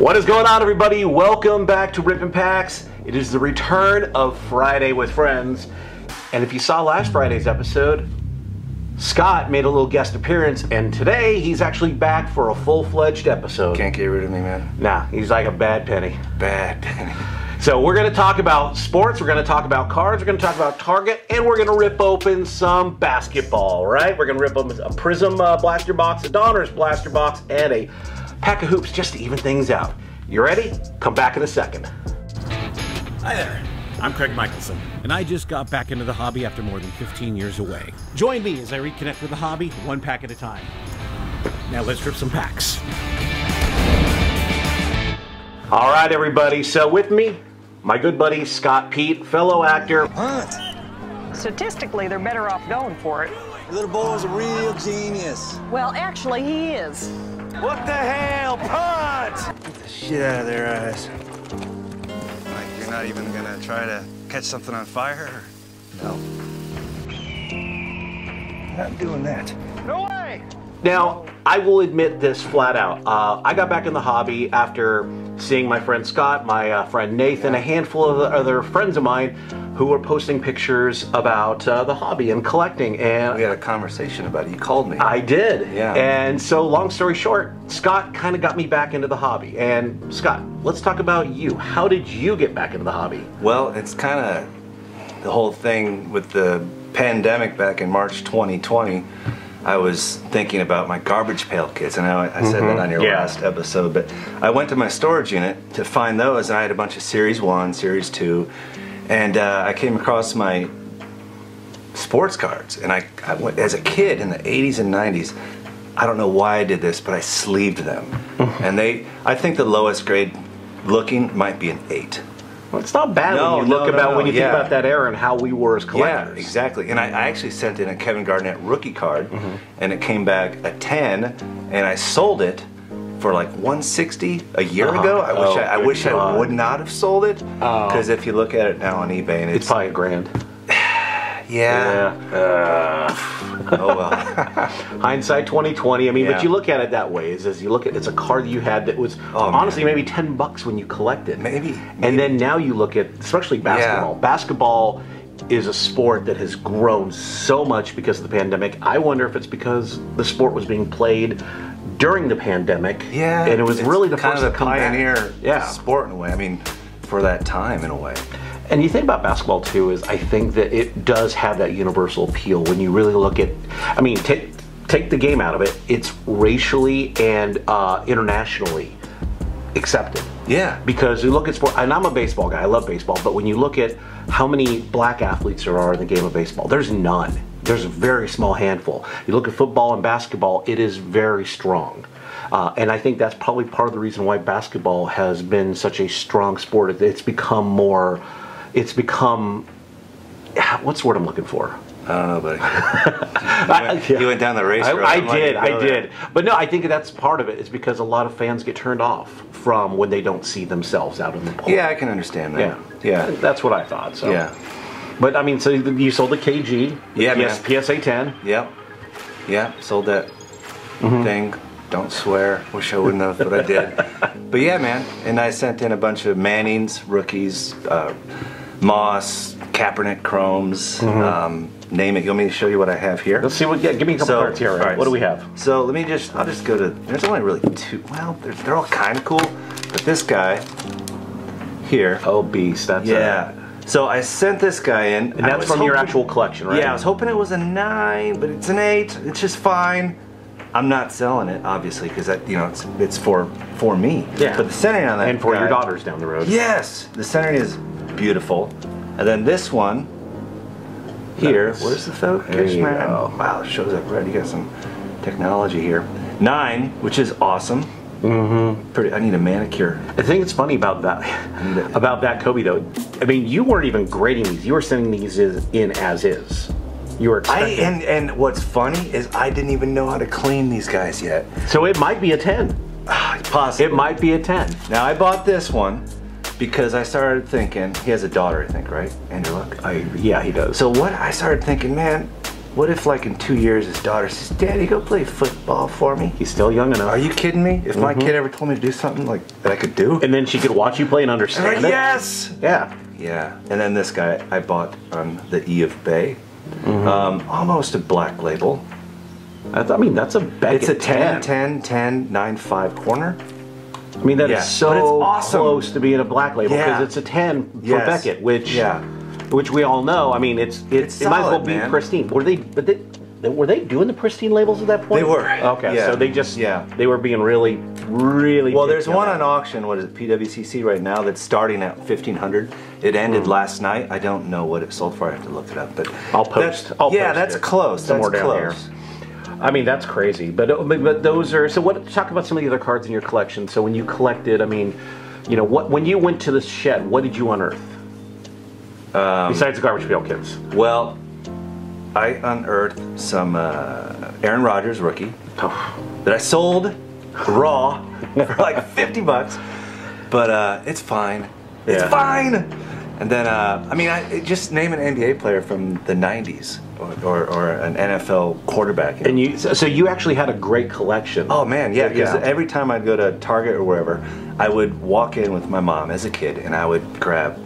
What is going on, everybody? Welcome back to Rippin' Packs. It is the return of Friday with Friends. And if you saw last Friday's episode, Scott made a little guest appearance, and today he's actually back for a full fledged episode. Can't get rid of me, man. Nah, he's like a bad penny. Bad penny. So we're going to talk about sports, we're going to talk about cards, we're going to talk about Target, and we're going to rip open some basketball, right? We're going to rip open a Prizm uh, blaster box, a Donruss blaster box, and a pack of hoops just to even things out. You ready? Come back in a second. Hi there. I'm Craig Michelson, and I just got back into the hobby after more than 15 years away. Join me as I reconnect with the hobby one pack at a time. Now let's rip some packs. All right, everybody. So with me, my good buddy Scott Peat, fellow actor. Punt. Statistically, they're better off going for it. The Little boy's a real genius. Well, actually, he is. What the hell? Punt! Get the shit out of their eyes. Like you're not even gonna try to catch something on fire? No. Not doing that. No way! Now, I will admit this flat out. Uh, I got back in the hobby after seeing my friend Scott, my uh, friend Nathan, a handful of other friends of mine who were posting pictures about uh, the hobby and collecting. And We had a conversation about it. You called me. I did. Yeah. And so, long story short, Scott kind of got me back into the hobby. And Scott, let's talk about you. How did you get back into the hobby? Well, it's kind of the whole thing with the pandemic back in March 2020. I was thinking about my garbage pail kids, and I, I said that on your Mm-hmm. Yeah. last episode. But I went to my storage unit to find those, and I had a bunch of Series 1, Series 2, and uh, I came across my sports cards. And I, I went, as a kid in the 80s and 90s, I don't know why I did this, but I sleeved them. Mm-hmm. and they, I think the lowest grade looking might be an 8. Well, it's not bad No, when you look no, about when you yeah. think about that era and how we were as collectors. Yeah, exactly. And I, I actually sent in a Kevin Garnett rookie card, Mm-hmm. and it came back a 10, and I sold it for like 160 a year Uh-huh. ago. I wish Oh, I, I wish I would not have sold it Oh. because if you look at it now on eBay, and It's it's, probably a grand. yeah, oh well. Hindsight 2020. I mean, Yeah. but you look at it that way. Is as you look at it's a card that you had that was Oh, man. honestly maybe 10 bucks when you collected. Maybe, And then now you look at especially basketball. Basketball is a sport that has grown so much because of the pandemic. I wonder if it's because the sport was being played during the pandemic. Yeah, And it was really the kind first of to a come back. pioneer Yeah. sport in a way. I mean, for that time in a way. And you think about basketball too is I think that it does have that universal appeal when you really look at. I mean, take take the game out of it. It's racially and uh, internationally accepted. Yeah. Because you look at sport, and I'm a baseball guy. I love baseball, but when you look at how many black athletes there are in the game of baseball, there's none. There's a very small handful. You look at football and basketball, it is very strong. Uh, and I think that's probably part of the reason why basketball has been such a strong sport. It's become more, it's become, what's the word I'm looking for? I don't know, buddy. I- went- you went down the race I, road. I I'm did, I there. did. But no, I think that's part of it. Is because a lot of fans get turned off from when they don't see themselves out in the pool. Yeah, I can understand that. Yeah, Yeah. That's what I thought. So. Yeah. But I mean, so you sold the KG, the Yeah, PS. PSA 10. Yep. Yeah, sold that Mm-hmm. thing. Don't swear. Wish I wouldn't have, but I did. but yeah, man. And I sent in a bunch of Mannings, rookies, uh, Moss, Kaepernick, Chromes, um, name it. You want me to show you what I have here? Mm-hmm. Let's see what. Yeah, give me a couple cards here. all right. What do we have? So let me just, I'll just go to, there's only really two, well, they're, they're all kind of cool, but this guy here, Oh, beast. That's yeah. So I sent this guy in. and that's from your actual collection, right? Yeah, I was hoping it was a nine, but it's an eight. It's just fine. I'm not selling it, obviously, because that you know it's it's for for me. Yeah. But the centering on that and for your daughters down the road. Yes, the centering is beautiful. And then this one here, where's the focus, man? go. Wow, it shows up right. You got some technology here. Nine, which is awesome. Mm-hmm. Pretty. I need a manicure. I think it's funny about that about that Kobe though. I mean, you weren't even grading these. You were sending these in as is. You were I and and what's funny is I didn't even know how to clean these guys yet. so it might be a 10. Ah, possibly. It might be a 10. Now I bought this one because I started thinking he has a daughter, I think, right? Andrew Luck. I, yeah, he does. So what I started thinking, man, what if like in two years his daughter says, Daddy, go play football for me? He's still young enough. Are you kidding me? If my Mhm. kid ever told me to do something like that I could do? And then she could watch you play and understand Like, it. yes! Yeah. Yeah. And then this guy I bought on the E of Bay. Mm-hmm. Um, almost a black label. I, th- I mean, that's a Beckett It's a 10, 10. 10, 10, 9, 5 corner. I mean, that is Yeah, so it's awesome. close to being a black label because Yeah. it's a 10 for Yes. Beckett, which Yeah. which we all know. I mean, it's it, It's it might as well be man. pristine. Were they? But they- were they doing the pristine labels at that point? They were, Okay, yeah. so they just Yeah. they were being really really. Well, there's one on auction. What is it? PWCC right now that's starting at 1500. It ended last night. I don't know what it sold for. I have to look it up. But. I'll post. that's- I'll yeah, post that's it close. somewhere that's down close. here. I mean, that's crazy. But uh, but but those are so. What? Talk about some of the other cards in your collection. So when you collected, I mean, you know, what when you went to the shed, what did you unearth? Um, Besides the garbage pail kids. Well, I unearthed some uh, Aaron Rodgers rookie Oh, that I sold raw for like 50 bucks. But uh, it's fine. It's Yeah. fine. And then, uh, I mean, I, just name an NBA player from the 90s or, or, or an NFL quarterback. you know? and you so you actually had a great collection. Oh man, yeah. Because Yeah. every time I'd go to Target or wherever, I would walk in with my mom as a kid, and I would grab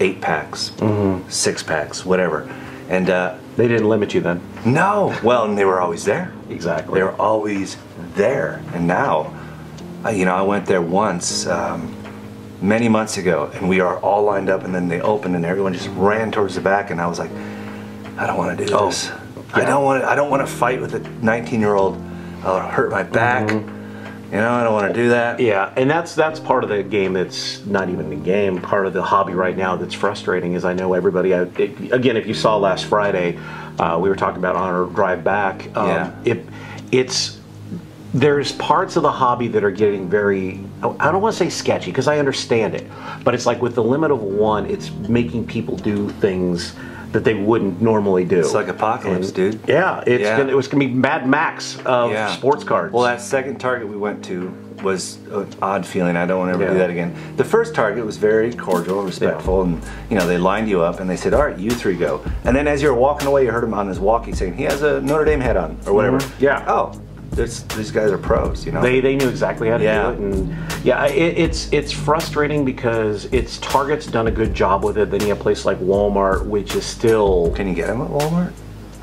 eight packs, Mm-hmm. six packs, whatever. And uh, They didn't limit you then. no, well, and they were always there. Exactly. They were always there. And now, uh, you know, I went there once um, many months ago, and we are all lined up, and then they opened, and everyone just ran towards the back, and I was like, I don't want to do Oh, this. I don't want. to I don't want to fight with a 19-year-old. I'll hurt my back. You know, I don't want to do that. Yeah, and that's that's part of the game that's not even the game. Part of the hobby right now that's frustrating is I know everybody. I, it, again, if you saw last Friday, uh, we were talking about on our drive back. Um, Yeah. It, it's there's parts of the hobby that are getting very I don't want to say sketchy because I understand it, but it's like with the limit of one, it's making people do things that they wouldn't normally do. It's like apocalypse, And- dude. Yeah, it's Yeah. Gonna, it was gonna be Mad Max of Yeah. sports cards. Well, that second Target we went to was an odd feeling. I don't want to ever Yeah. do that again. The first Target was very cordial, respectful, and you know they lined you up and they said, "All right, you three go." And then as you were walking away, you heard him on his walkie saying, "He has a Notre Dame hat on or whatever." Mhm. Yeah. Oh, these guys are pros, you know. They, they knew exactly how to Yeah. do it, and yeah, it, it's it's frustrating because it's Target's done a good job with it. Then you have a place like Walmart, which is still, Can you get them at Walmart?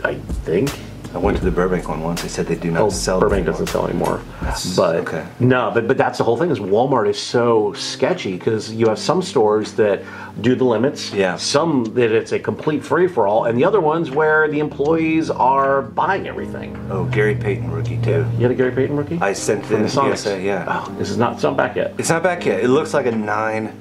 I think, I went to the Burbank one once. They said they do not oh, sell. Burbank anymore. doesn't sell anymore. That's- but okay. no, but but that's the whole thing is Walmart is so sketchy because you have some stores that do the limits, Yeah. some that it's a complete free for all, and the other ones where the employees are buying everything. Oh, Gary Payton rookie too. You had a Gary Payton rookie? I sent it in the. PSA, yeah. Oh, this is not it's not back yet. It's not back yet. It looks like a nine.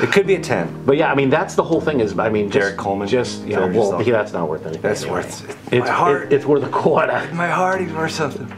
It could be a ten. But yeah, I mean that's the whole thing. Is I mean, just, Jared Coleman? Just yeah, Jared well, he, that's not worth anything. That's anyway. worth- it's my heart. it- it's worth a quarter. My heart, he's worth something.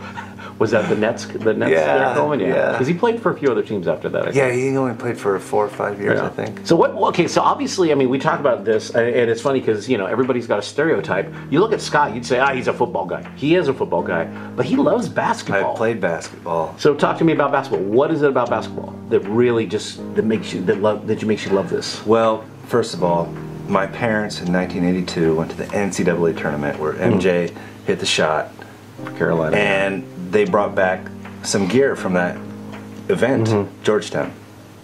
Was that the Nets? The Nets? Yeah, Coleman? yeah. Because he played for a few other teams after that. I Yeah, think. he only played for four or five years, Yeah. I think. So what? Okay, so obviously, I mean, we talk about this, and it's funny because you know everybody's got a stereotype. You look at Scott, you'd say, ah, he's a football guy. He is a football guy, but he loves basketball. I played basketball. So talk to me about basketball. What is it about basketball that really just that makes you that love that you makes you love this? Well, first of all, my parents in 1982 went to the NCAA tournament where MJ hit the shot, For Carolina. and they brought back some gear from that event, Mm-hmm. Georgetown,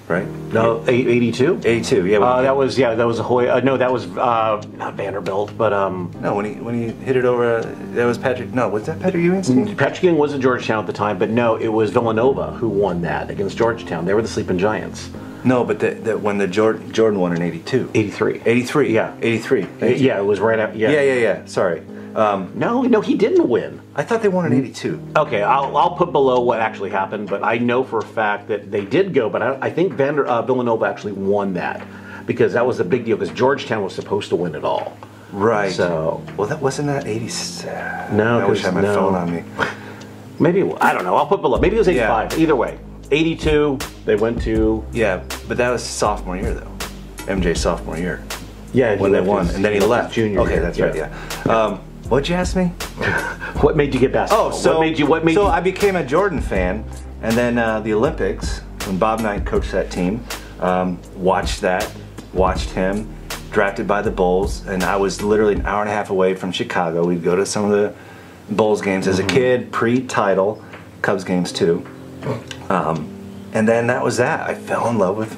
right? no, eighty two. 82. Yeah. Uh, that was yeah, that was a Hoy. Uh, no, that was uh, not Vanderbilt, but um, no when he when he hit it over. Uh, that was Patrick. No, was that Patrick Ewing's team? Patrick Ewing was at Georgetown at the time, but no, it was Villanova who won that against Georgetown. They were the Sleeping Giants. No, but the, the, when the Jordan Jordan won in 82. 83. 83. Yeah. 83. Uh, Yeah, it was right after. Yeah. Yeah, yeah, yeah. Sorry. Um, No, no, he didn't win. I thought they won in 82. Okay, I'll, I'll put below what actually happened, but I know for a fact that they did go. But I, I think Vander, uh, Villanova actually won that because that was a big deal because Georgetown was supposed to win it all. Right. So Well, that wasn't that 80. No, I wish I had my no. phone on me. maybe I don't know. I'll put below. Maybe it was Yeah. 85. Either way, 82. They went to Yeah, but that was sophomore year though. MJ sophomore year yeah when they won, his- and then he left. Junior. Okay, year, that's right. Yeah. Um, what'd you ask me? What made you get basketball? Oh, so what made you? What made so you? I became a Jordan fan, and then uh, the Olympics when Bob Knight coached that team. Um, watched that, watched him, drafted by the Bulls, and I was literally an hour and a half away from Chicago. We'd go to some of the Bulls games as a kid, pre-title, Cubs games too. Um, and then that was that. I fell in love with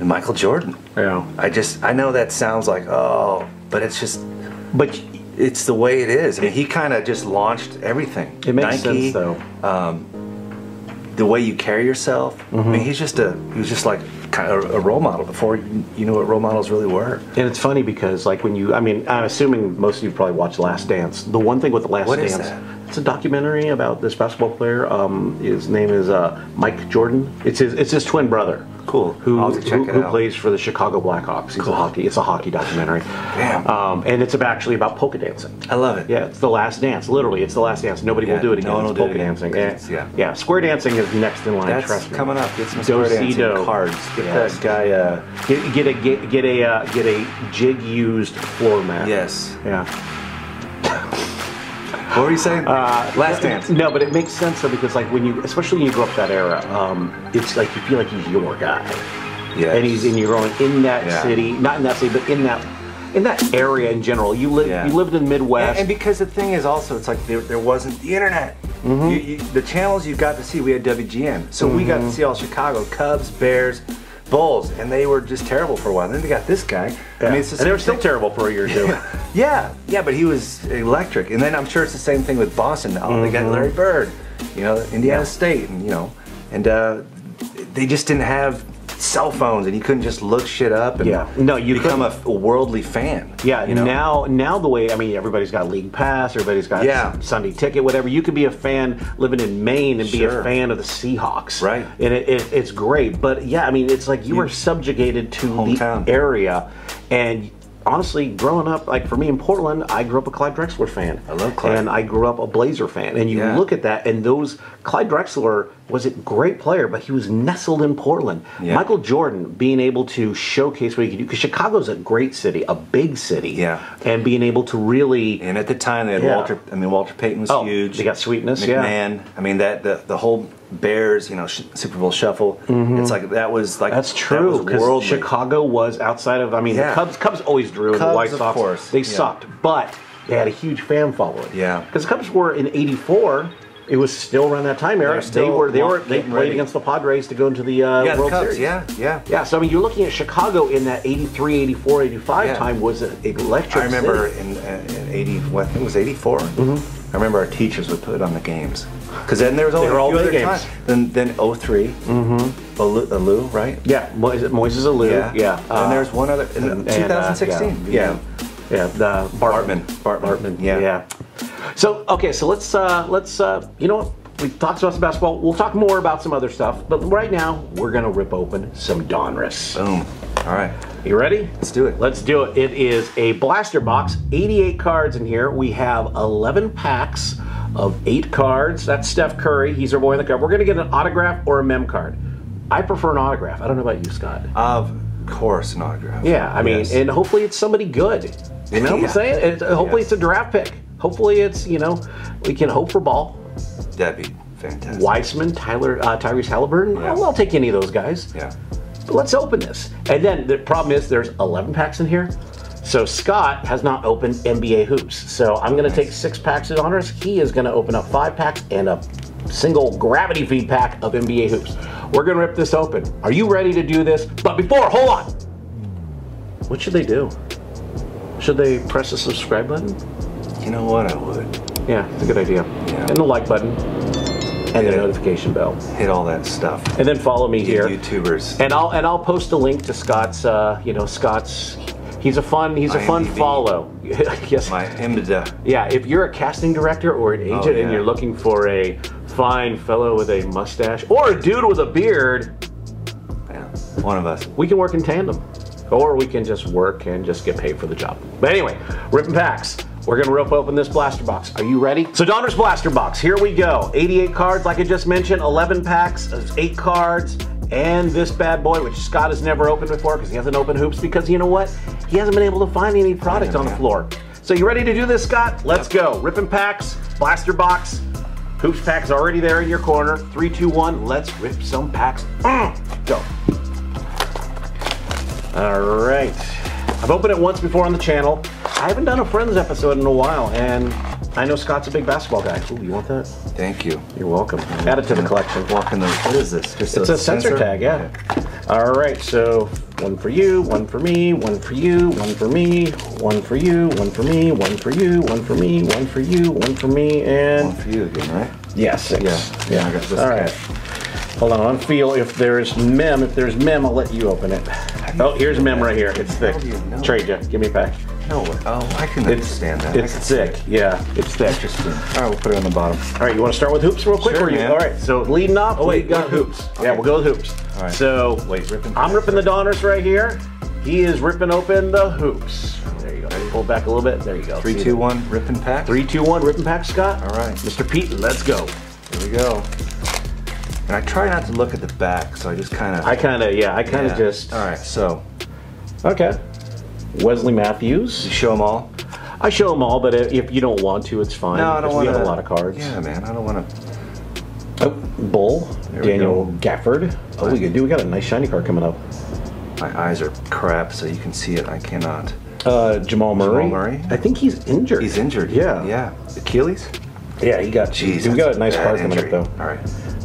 Michael Jordan. Yeah. I just I know that sounds like oh, but it's just But it's the way it is. I mean, he kind of just launched everything. it makes Nike, sense though. The way you carry yourself. I Mm-hmm. mean, he's just a he was just like kind of a role model before you, knew what role models really were. And it's funny because, like, when you, I mean, I'm assuming most of you probably watched Last Dance. The one thing with The Last What Dance? It's a documentary about this basketball player. Um, his name is uh, Mike Jordan. It's his, it's his twin brother. Cool. Who, I'll have to check who, who plays for the Chicago Blackhawks? He's a hockey. It's a hockey documentary. Damn. Um, and it's about, actually about polka dancing. I love it. Yeah, it's the last dance. Literally, it's the last dance. Nobody Yeah, will do it no again. one it's will do it polka again. dancing. Yeah. yeah. yeah, square dancing is next in line. That's trust me. coming up. Get some Do square dancing see-do. cards. Get Yes. that guy. Uh, Get, get a get, get a uh, get a jig used floor mat. yes. Yeah. What were you saying? Uh, Last dance. No, but it makes sense though because like when you, especially when you grow up that era, um, it's like you feel like he's your guy, Yes. and he's and you're growing in that Yeah. city, not in that city, but in that in that area in general. You live Yeah. you lived in the Midwest. And, and because the thing is also, it's like there, there wasn't the internet. Mm-hmm. You, you, the channels you got to see, we had WGN. So we got to see all Chicago Cubs, Bears, Bulls, and they were just terrible for a while. And Then they got this guy. Yeah. I mean, it's the and they were still thing. terrible for a year or two. Yeah, yeah, but he was electric. And then I'm sure it's the same thing with Boston now. They got Larry Bird, you know, Indiana Mm-hmm. Yeah. State, and you know, and uh, they just didn't have cell phones, and you couldn't just look shit up and Yeah. No, you become a, a worldly fan. Yeah, you know? now now the way I mean everybody's got league pass, everybody's got Yeah. Sunday ticket, whatever. You could be a fan living in Maine and be a fan of the Seahawks, Right. And it, it, it's great, but yeah, I mean it's like you are subjugated to Hometown. the area, and honestly, growing up, like for me in Portland, I grew up a Clyde Drexler fan. I love Clyde. and I grew up a Blazer fan. And you Yeah. look at that, and those Clyde Drexler was a great player, but he was nestled in Portland. Yeah. Michael Jordan being able to showcase what he could do because Chicago's a great city, a big city Yeah. and being able to really And at the time, they had Yeah. Walter. I mean, Walter Payton was Oh, huge. they got Sweetness, yeah. McMahon. I mean, that the the whole Bears, you know, sh- Super Bowl shuffle. It's like that was like Mm-hmm. that's true because. Chicago was outside of I mean Yeah. the Cubs Cubs always drew and the Cubs, White of Sox course, they yeah. sucked but they had a huge fan following Yeah. because the Cubs were in '84 it was still around that time era they were they were they played ready. against the Padres to go into the uh, Yeah, the World Cubs. Series Yeah, yeah. yeah so I mean you're looking at Chicago in that 83 84 85 Yeah. time was an electric I remember city. in, uh, in eighty. What I think it was eighty I remember our teachers would put it on the games because then there was only all other games. times. Then then 03, Mm-hmm. Alou, Alou, right? yeah Mo- is it Moises Alou yeah, and there's one other in and- and, uh, 2016. yeah, yeah, yeah, the Bartman. Bartman. Bartman. Yeah. Yeah. So okay, so let's uh let's uh you know what we talked about some basketball. We'll talk more about some other stuff, but right now we're gonna rip open some Donruss. Boom. All right. You ready? Let's do it. Let's do it. It is a blaster box, 88 cards in here. We have 11 packs of eight cards. That's Steph Curry. He's our boy in the card. We're gonna get an autograph or a mem card. I prefer an autograph. I don't know about you, Scott. Of course, an autograph. Yeah, I mean, Yes. and hopefully it's somebody good. You know what I'm saying? It, hopefully Yes. it's a draft pick. Hopefully it's, you know, we can hope for ball. that'd be fantastic. Wiseman, Tyler, uh, Tyrese Halliburton. Yeah. I'll, I'll take any of those guys. Yeah. But let's open this. And then the problem is there's 11 packs in here. So Scott has not opened NBA hoops. So I'm going to take six packs of honors. He is going to open up five packs and a single gravity feed pack of NBA hoops. We're going to rip this open. Are you ready to do this? But before, hold on. What should they do? Should they press the subscribe button? You know what? I would Yeah, it's a good idea. Yeah. And the like button. And the Yeah. notification bell. hit all that stuff. And then follow me here. YouTubers. And I'll and I'll post a link to Scott's. Uh, you know, Scott's. He's a fun. He's a fun follow. yes. My IMDb. Yeah. If you're a casting director or an agent and Oh, yeah. you're looking for a fine fellow with a mustache or a dude with a beard, Yeah. One of us. we can work in tandem, or we can just work and just get paid for the job. But anyway, ripping packs. We're gonna rip open this blaster box. Are you ready? So Donruss blaster box. Here we go. 88 cards, like I just mentioned. 11 packs. There's eight cards. And this bad boy, which Scott has never opened before because he hasn't opened hoops because you know what? He hasn't been able to find any product on the floor. So you ready to do this, Scott? Let's go. Ripping packs, blaster box. Hoops pack's already there in your corner. Three, two, one. Let's rip some packs. Mm, Go. All right. I've opened it once before on the channel. I haven't done a Friends episode in a while, and I know Scott's a big basketball guy. Ooh, you want that? Thank you. You're welcome. Add it to the collection. Walking the. What is this? Just It's a sensor tag, yeah. All right, so one for you, one for me, one for you, one for me, one for you, one for me, one for you, one for me, one for you, one for me, and... One for you again, right? yeah, six. Yeah. Yeah, I got this All right. Hold on, feel if there's mem. If there's mem, I'll let you open it. Oh, here's a mem right here. It's thick. How do you know? Trade you. Give me a pack. No. Oh, I can It's understand that. It's I can see thick. it. Yeah, it's thick. Interesting. All right, we'll put it on the bottom. All right, you want to start with hoops real quick? Sure, or you, man. All right, so leading off, Oh, wait, we got what hoops. hoops? Yeah, we'll go with hoops. All right. So Wait, ripping I'm ripping the Donruss right here. He is ripping open the hoops. There you go. Pull back a little bit. There you go. Three, See two, that? one. Rip and pack. Three, two, one. Ripping pack, Scott. All right. Mr. Peat, let's go. Here we go. And I try not to look at the back, so I just kind of. I kind of, yeah, I kind of just. All right, so Okay. Wesley Matthews. you show them all. I show them all, but if you don't want to, it's fine. No, I don't want We have a lot of cards. Yeah, man, I don't want to. Oh, Bull. There Daniel go. Gafford. Oh, we do. We got a nice shiny card coming up. My eyes are crap, so you can see it. I cannot. Uh, Jamal Murray. Jamal Murray? I think he's injured. He's injured. Yeah. Yeah. Achilles. Yeah, he got. Jeez. we got a nice card coming up though. All right.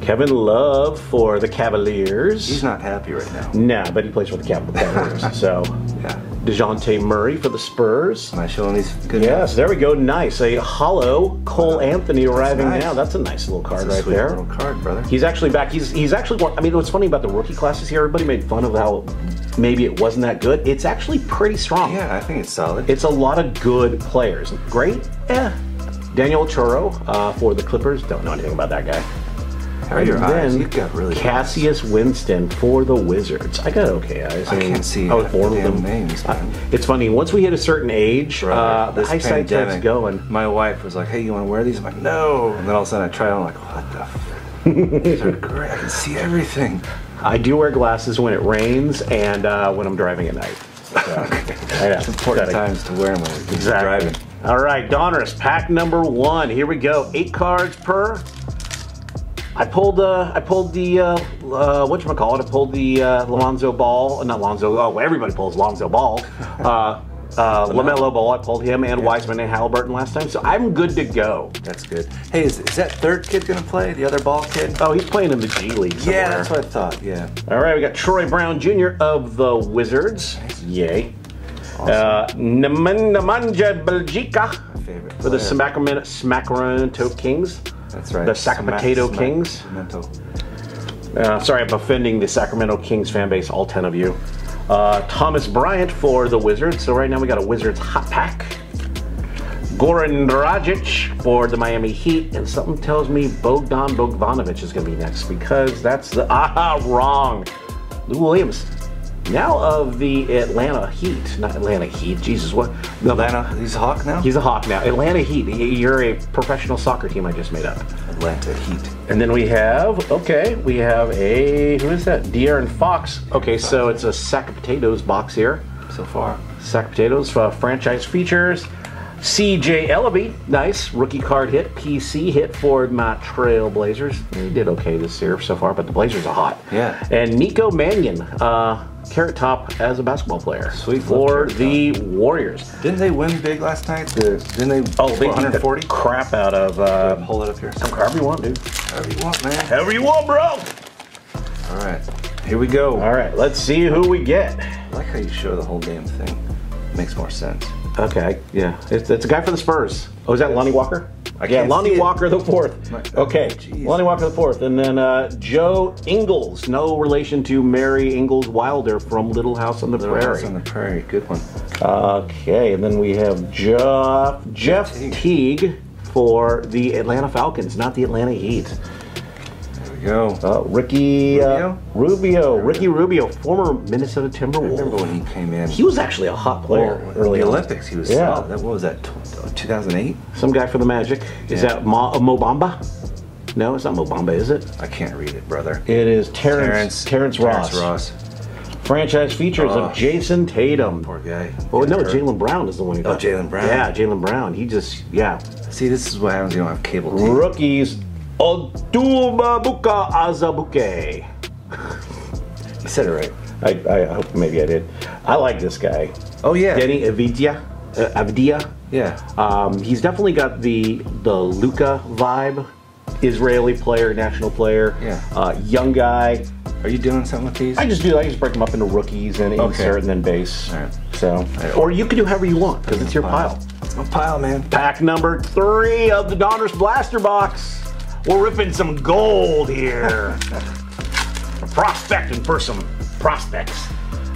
Kevin Love for the Cavaliers. He's not happy right now. Nah, but he plays for the Cav- Cavaliers. so, Yeah. Dejounte Murray for the Spurs. Am I showing these good? Yes, there we go. Nice. A hollow Cole Anthony arriving nice. now. That's a nice little card That's a right there. little card, brother. He's actually back. He's he's actually. I mean, what's funny about the rookie classes here? Everybody made fun of how maybe it wasn't that good. It's actually pretty strong. yeah, I think it's solid. It's a lot of good players. Great, eh. Daniel Oturu uh, for the Clippers. Don't know anything about that guy. How are your eyes? then You've got really good Cassius Winston for the Wizards. I got okay eyes. I mean, can't see I was born with damn them. names, man. it's funny. Once we hit a certain age, Brother, uh, the this eyesight starts going. My wife was like, "Hey, you want to wear these?" I'm like, "No." And then all of a sudden, I try it. I'm like, "What the? F- these are great. I can see everything." I do wear glasses when it rains and uh, when I'm driving at night. So, I know. It's important times to wear them when you're Exactly. driving. All right, Donruss, pack number one. Here we go. Eight cards per. I pulled uh, I pulled the uh, uh, what you call it? I pulled the uh, Lonzo Ball, not Lonzo. Oh, everybody pulls Lonzo Ball. Uh, uh, Lamelo Ball. I pulled him and Wiseman and Halliburton last time, so I'm good to go. That's good. Hey, is, is that third kid gonna play? The other ball kid? Oh, he's playing in the G League. Somewhere. yeah, that's what I thought. Yeah. All right, we got Troy Brown Jr. of the Wizards. Yay. Uh, Neman- Nemanja Bjelica My favorite. for the Sacramento Kings. That's right. the Sac Potato Kings. Sacramento. Uh, sorry, I'm offending the Sacramento Kings fan base, all 10 of you. Uh, Thomas Bryant for the Wizards. So right now we got a Wizards hot pack. Goran Dragic for the Miami Heat. And something tells me Bogdan Bogdanovic is going to be next because that's the. Ah, wrong. Lou Williams. Now of the Atlanta Heat. Not Atlanta Heat. Jesus, what? No, Atlanta. He's a Hawk now. He's a Hawk now. Atlanta Heat. You're a professional soccer team I just made up. Atlanta Heat. And then we have, okay, we have a, who is that? De'Aaron Fox. Okay, so it's a sack of potatoes box here. So far. Sack of potatoes, uh, franchise features. CJ Elleby, nice rookie card hit, PC hit for my Trailblazers. He did okay this year so far, but the Blazers are hot. Yeah. And Nico Mannion, uh, carrot top as a basketball player. Sweet, for Carrot the Warriors. Didn't they win big last night? The, didn't they? Oh, they 140. the crap out of. Uh, Hold it up here. Some, however you want, dude. Whatever you want, man. However you want, bro. All right. Here we go. All right, let's see who we get. I like how you show the whole damn thing. Makes more sense. Okay, yeah, it's, it's a guy for the Spurs. Oh, is that Lonnie Walker? Yeah, Lonnie. Walker the fourth. Okay, Jeez. Lonnie Walker the fourth, and then uh, Joe Ingles, no relation to Mary Ingalls Wilder from Little House on the Little Prairie. House on the Prairie. Good one. Okay, and then we have Jeff Jeff Teague. Teague for the Atlanta Falcons, not the Atlanta Heat. Go. Uh, Ricky uh, Rubio, Ricky Rubio. Rubio, former Minnesota I remember Timberwolves. when he came in. He was actually a hot player Well, early the. Olympics. He was. Yeah. solid. That, what was that? 2008. Some guy for the Magic. Is Yeah. that Mo- uh, Mo Bamba? No, it's not Mo Bamba, is it? I can't read it, brother. It is Terrence Terrence, Ross. Ross. Franchise features Oh. of Jayson Tatum. Poor guy. Oh no, Jaylen Brown is the one who Oh, got. Jaylen Brown. Yeah, Jaylen Brown. He just yeah. See, this is what happens. when You don't have cable TV. Rookies. Odumabuka Azabuke. I said it right. I, I hope maybe I did. I like this guy. Oh yeah. Deni Avidia. Uh, Avdija. Yeah. Um, he's definitely got the the Luka vibe. Israeli player, national player. Yeah. Uh, young guy. Are you doing something with these? I just do. I just break them up into rookies and Okay. insert and then base. All right. So, right. or you can do however you want because it's your pile. A pile, man. Pack number three of the Donruss Blaster Box. We're ripping some gold here. Prospecting for some prospects.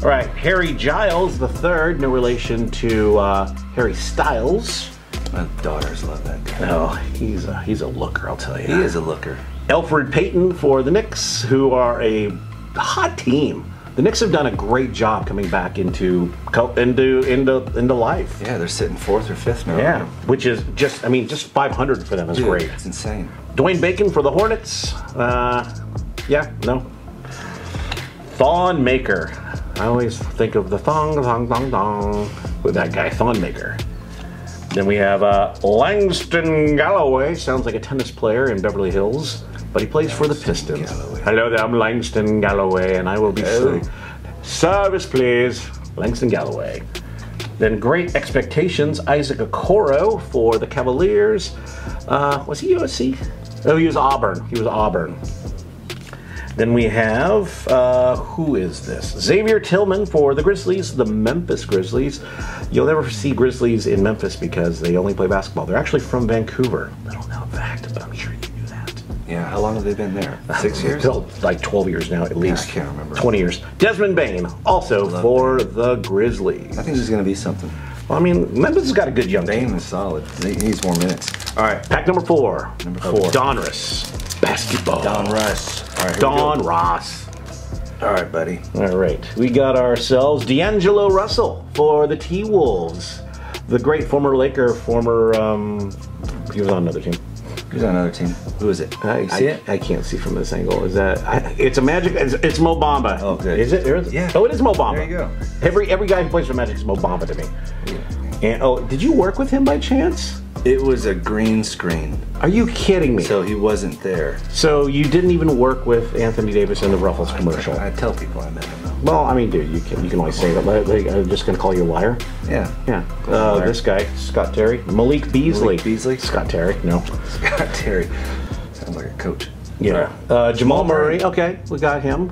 All right, Harry Giles the third, no relation to uh, Harry Styles. My daughters love that guy. No, he's a, he's a looker, I'll tell you. He is a looker. Elfrid Payton for the Knicks, who are a hot team. The Knicks have done a great job coming back into into into into life. Yeah, they're sitting fourth or fifth now. Yeah, which is just I mean just 500 for them is Dude, great. It's insane. Dwayne Bacon for the Hornets. Uh, yeah, no. Thon Maker. I always think of the thong, thong, thong, thong with that guy, Thon Maker. Then we have uh, Langston Galloway. Sounds like a tennis player in Beverly Hills, but he plays for the Pistons. Galloway. Hello there, I'm Langston Galloway, and I will be serving. Service, please. Langston Galloway. Then Great Expectations, Isaac Okoro for the Cavaliers. Uh, was he USC? Oh, he was Auburn. He was Auburn. Then we have, uh, who is this? Xavier Tillman for the Grizzlies, the Memphis Grizzlies. You'll never see Grizzlies in Memphis because they only play basketball. They're actually from Vancouver. Little known fact, but I'm sure you knew that. Yeah, how long have they been there? Six years? Like 12 years now, at least. can't remember. 20 years. Desmond Bane, also Love for the Grizzlies. I think there's going to be something. Well, I mean, Memphis has got a good young team. Dame is solid. He needs more minutes. All right. Pack number four. Number four. Donruss basketball. Don Russ. All right. Don. Ross. All right, buddy. All right, we got ourselves D'Angelo Russell for the T Wolves, the great former Laker, former. Um, he was on another team. Who's on another team? Who is it? I, you see I, it? I can't see from this angle. Is that? I, it's a Magic. It's, it's Mo Bamba. Oh, good. Is it? It? Yeah. Oh, it is Mo Bamba. There you go. Every every guy who plays for Magic is Mo Bamba to me. And oh, did you work with him by chance? It was a green screen, Are you kidding me? so he wasn't there. So you didn't even work with Anthony Davis in the Ruffles commercial? I tell people I met him though. Well, I mean, dude, you can you can always say that. I'm just gonna call you a liar. Yeah. Yeah. Uh, Liar. this guy, Scott Terry, Malik Beasley. Malik Beasley? Scott Terry. No. Scott Terry. Sounds like a coach. Yeah. Uh, Jamal Murray. Okay, we got him.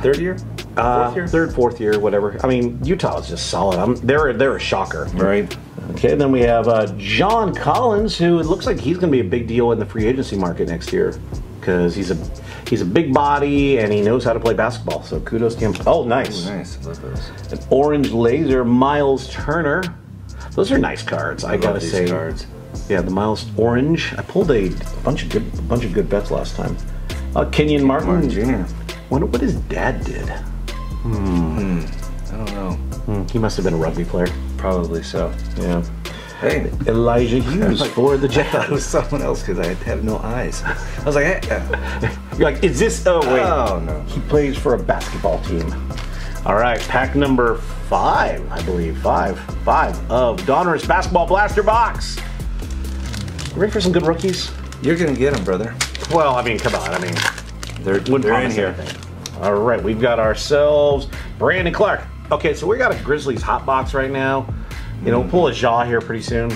Third year? Uh, Fourth year? Third, fourth year, whatever. I mean, Utah is just solid. I'm, they're they're a shocker. Right. Okay, then we have uh, John Collins, who it looks like he's going to be a big deal in the free agency market next year because he's a he's a big body and he knows how to play basketball. So kudos to him. Oh, nice. Nice. I love those. An orange laser, Miles Turner. Those are nice cards. I, love gotta say. cards. Yeah, the Miles Orange. I pulled a bunch of good a bunch of good bets last time. Uh, Kenyon Martin. Martin Jr. Wonder what his dad did. Hmm. I don't know. Hmm, he must have been a rugby player. Probably so. Yeah. Hey. Elijah Hughes for the That was someone else because I have no eyes. I was like, hey. uh, You're like, is this? Oh wait. Oh, no. He plays for a basketball team. All right, pack number five, I believe. Five, five of Donruss Basketball Blaster Box. Ready for some good rookies? You're going to get them, brother. Well, I mean, come on. I mean, They're, they're in here. anything. All right, we've got ourselves Brandon Clarke. Okay, so we got a Grizzlies hot box right now. You know, we'll pull a Ja here pretty soon.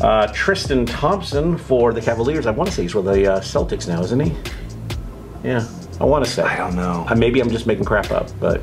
Uh, Tristan Thompson for the Cavaliers. I want to say he's with the uh, Celtics now, isn't he? Yeah, I want to say. I don't know. Uh, maybe I'm just making crap up, but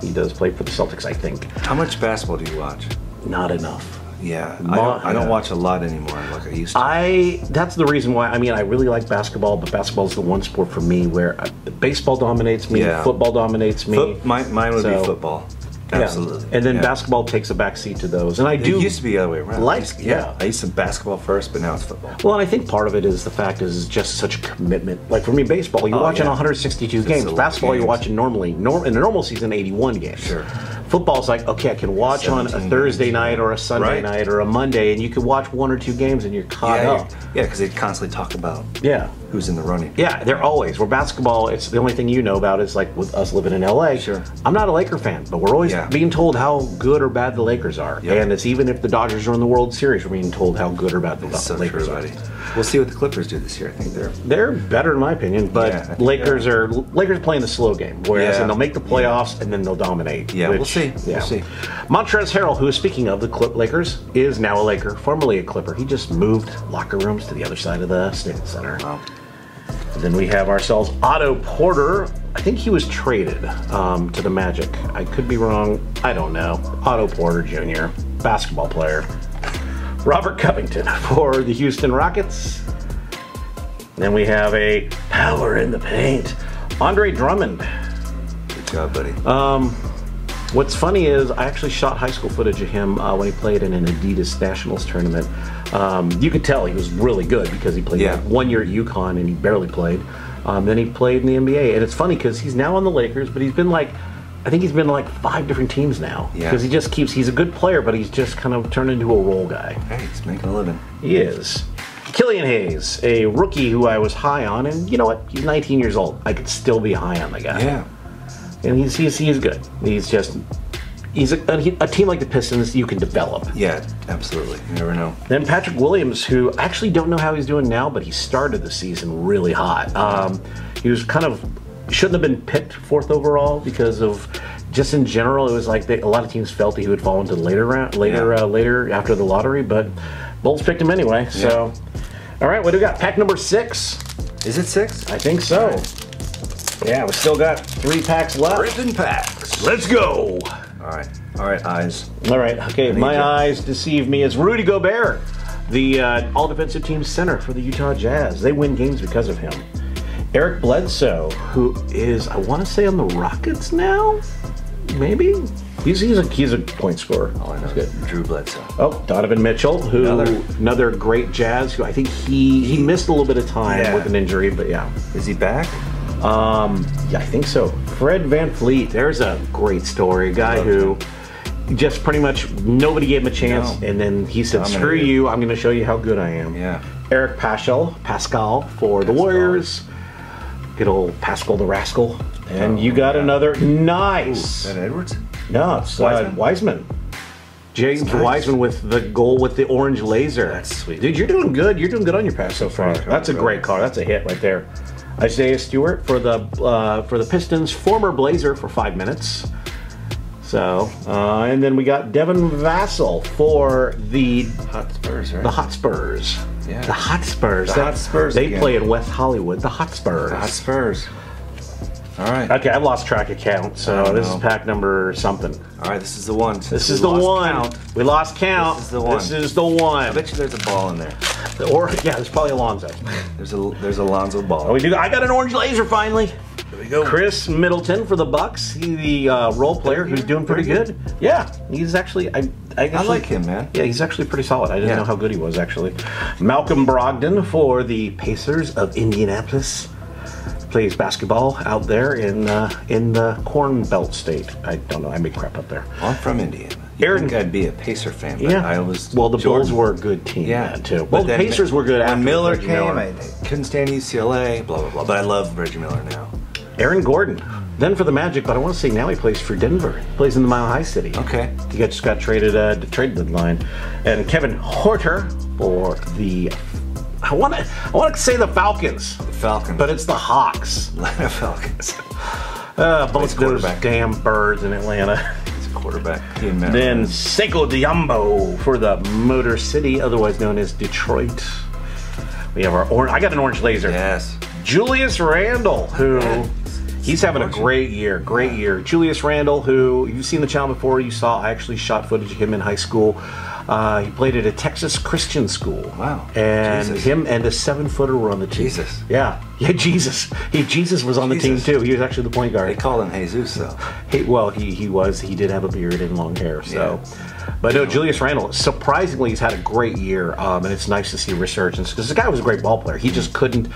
he does play for the Celtics, I think. How much basketball do you watch? Not enough. Yeah. I don't, I don't watch a lot anymore like I used to. I that's the reason why. I mean, I really like basketball, but basketball is the one sport for me where uh, baseball dominates me, Yeah. football dominates me. Foot, mine, mine would So- be football. Yeah. Absolutely. And then Yeah. basketball takes a back seat to those. and I It do used to be the other way around. like- I to- yeah. I used to basketball first, but now it's football. Well, and I think part of it is the fact is just such a commitment. Like for me, baseball, you're Oh, watching yeah. 162 Just games. a lot of Basketball, you're watching normally, nor, in a normal season, 81 games. Sure. Football's like, okay, I can watch on a Thursday games, night or a Sunday Right. night or a Monday, and you can watch one or two games and you're caught yeah, up. yeah, because they constantly talk about Yeah. Who's in the running. Yeah, they're always. Where basketball, it's the only thing you know about is like with us living in LA. Sure. I'm not a Laker fan, but we're always Yeah. being told how good or bad the Lakers are. Yep. And it's even if the Dodgers are in the World Series, we're being told how good or bad the so Lakers true, are. buddy. We'll see what the Clippers do this year. I think they're They're better in my opinion, but Yeah, Lakers are Lakers playing the slow game. Whereas and they'll make the playoffs and then they'll dominate. Yeah, we'll see. We'll see. Montrezl Harrell, who is speaking of the Clip Lakers, is now a Laker, formerly a Clipper. He just moved locker rooms to the other side of the Staples Center. Wow. And then we have ourselves Otto Porter. I think he was traded um, to the Magic. I could be wrong. I don't know. Otto Porter Jr., basketball player. Robert Covington for the Houston Rockets. Then we have a power in the paint. Andre Drummond. good job, buddy. Uh, What's funny is I actually shot high school footage of him uh, when he played in an Adidas Nationals tournament. Um, you could tell he was really good because he played Yeah. like one year at UConn and he barely played. Um, then he played in the NBA, and it's funny because he's now on the Lakers, but he's been like, I think he's been like five different teams now Yeah. because he just keeps. He's a good player, but he's just kind of turned into a role guy. hey, he's making a living. He is. Killian Hayes, a rookie who I was high on, and you know what? He's 19 years old. I could still be high on the guy Yeah. And he's he's, he's good. He's just he's a, a, a team like the Pistons you can develop. Yeah, absolutely. You never know. Then Patrick Williams, who I actually don't know how he's doing now, but he started the season really hot. Um, he was kind of shouldn't have been picked fourth overall because of just in general it was like they, a lot of teams felt that he would fall into later round later Yeah. uh, later after the lottery, but Bulls picked him anyway. So, all right, what do we got? Pack number six. Is it six? I think so. Yeah, we still got three packs left. Ripping packs. Let's go. All right. All right, eyes. All right. Okay. My you. eyes deceive me. It's Rudy Gobert, the uh, all defensive team center for the Utah Jazz. They win games because of him. Eric Bledsoe, who is I want to say on the Rockets now, maybe. He's he's a he's a point scorer. Oh, I know. Good. Drew Bledsoe. Oh, Donovan Mitchell, who Another. another, great Jazz, who I think he he missed a little bit of time Yeah. with an injury, but yeah. Is he back? Um, yeah, I think so. Fred VanVleet, there's a great story. A guy who just pretty much nobody gave him a chance, No. and then he said, Dominated. "Screw you! I'm going to show you how good I am." Yeah. Eric Paschall, Pascal for the Warriors. Good old Pascal the Rascal. And Oh, you got yeah. another nice. that Edwards? No, it's uh, Wiseman? Wiseman. James Nice. Wiseman with the goal with the orange laser. That's sweet. Dude, you're doing good. You're doing good on your pass so far. That's a great car. That's a hit right there. Isaiah Stewart for the uh, for the Pistons, former Blazer for five minutes. So, uh, and then we got Devin Vassell for the Hot Spurs, right? the Hotspurs. Yeah. The Hotspurs. The That- Hotspurs They again. play in West Hollywood. The Hotspurs. Hot Spurs. All right. Okay, I've lost track of count, so this no. is pack number something. All right, this is the one. This Since is the one. count, We lost count. This is the one. This is the one. I bet you there's a ball in there. Or yeah, there's probably Alonzo. There's a there's Alonzo ball. Oh, we do. I got an orange laser finally. Here we go. Khris Middleton for the Bucks. He the uh, role player who's doing pretty Pretty good. Yeah, he's actually. I I, I like him, man. Yeah, he's actually pretty solid. I didn't Yeah. know how good he was actually. Malcolm Brogdon for the Pacers of Indianapolis. Plays basketball out there in uh, in the Corn Belt state. I don't know. I make crap up there. I'm from Indiana. You Aaron- think I'd be a Pacer fan, but Yeah. I was. well, the Jordan. Bulls were a good team Yeah, then, too. Well, the Pacers were good When Miller Reggie came, Miller. I couldn't stand UCLA. Blah blah blah. But I love Reggie Miller now. Aaron Gordon. Then for the Magic, but I want to say now he plays for Denver. He plays in the Mile High City. Okay. He got, just got traded uh, to trade deadline. And Kevin Huerter for the. I want to. I want to say the Falcons, The Falcons. but it's the Hawks. Atlanta Falcons. Uh, both those damn birds in Atlanta. It's a quarterback. Matt Then. Sekou Doumbouya for the Motor City, otherwise known as Detroit. We have our orange. I got an orange laser. Yes. Julius Randle, who he's having a great year, great year. Julius Randle, who you've seen the channel before, you saw. I actually shot footage of him in high school. Uh, he played at a Texas Christian school. Wow. And Jesus. him and a seven footer were on the team. Jesus. Yeah, yeah, Jesus. He Jesus was on the team too. He was actually the point guard. They call him Jesus though. He, well, he he was. He did have a beard and long hair. So, but no, Julius Randle. Surprisingly, he's had a great year, um, and it's nice to see resurgence because this guy was a great ball player. He just couldn't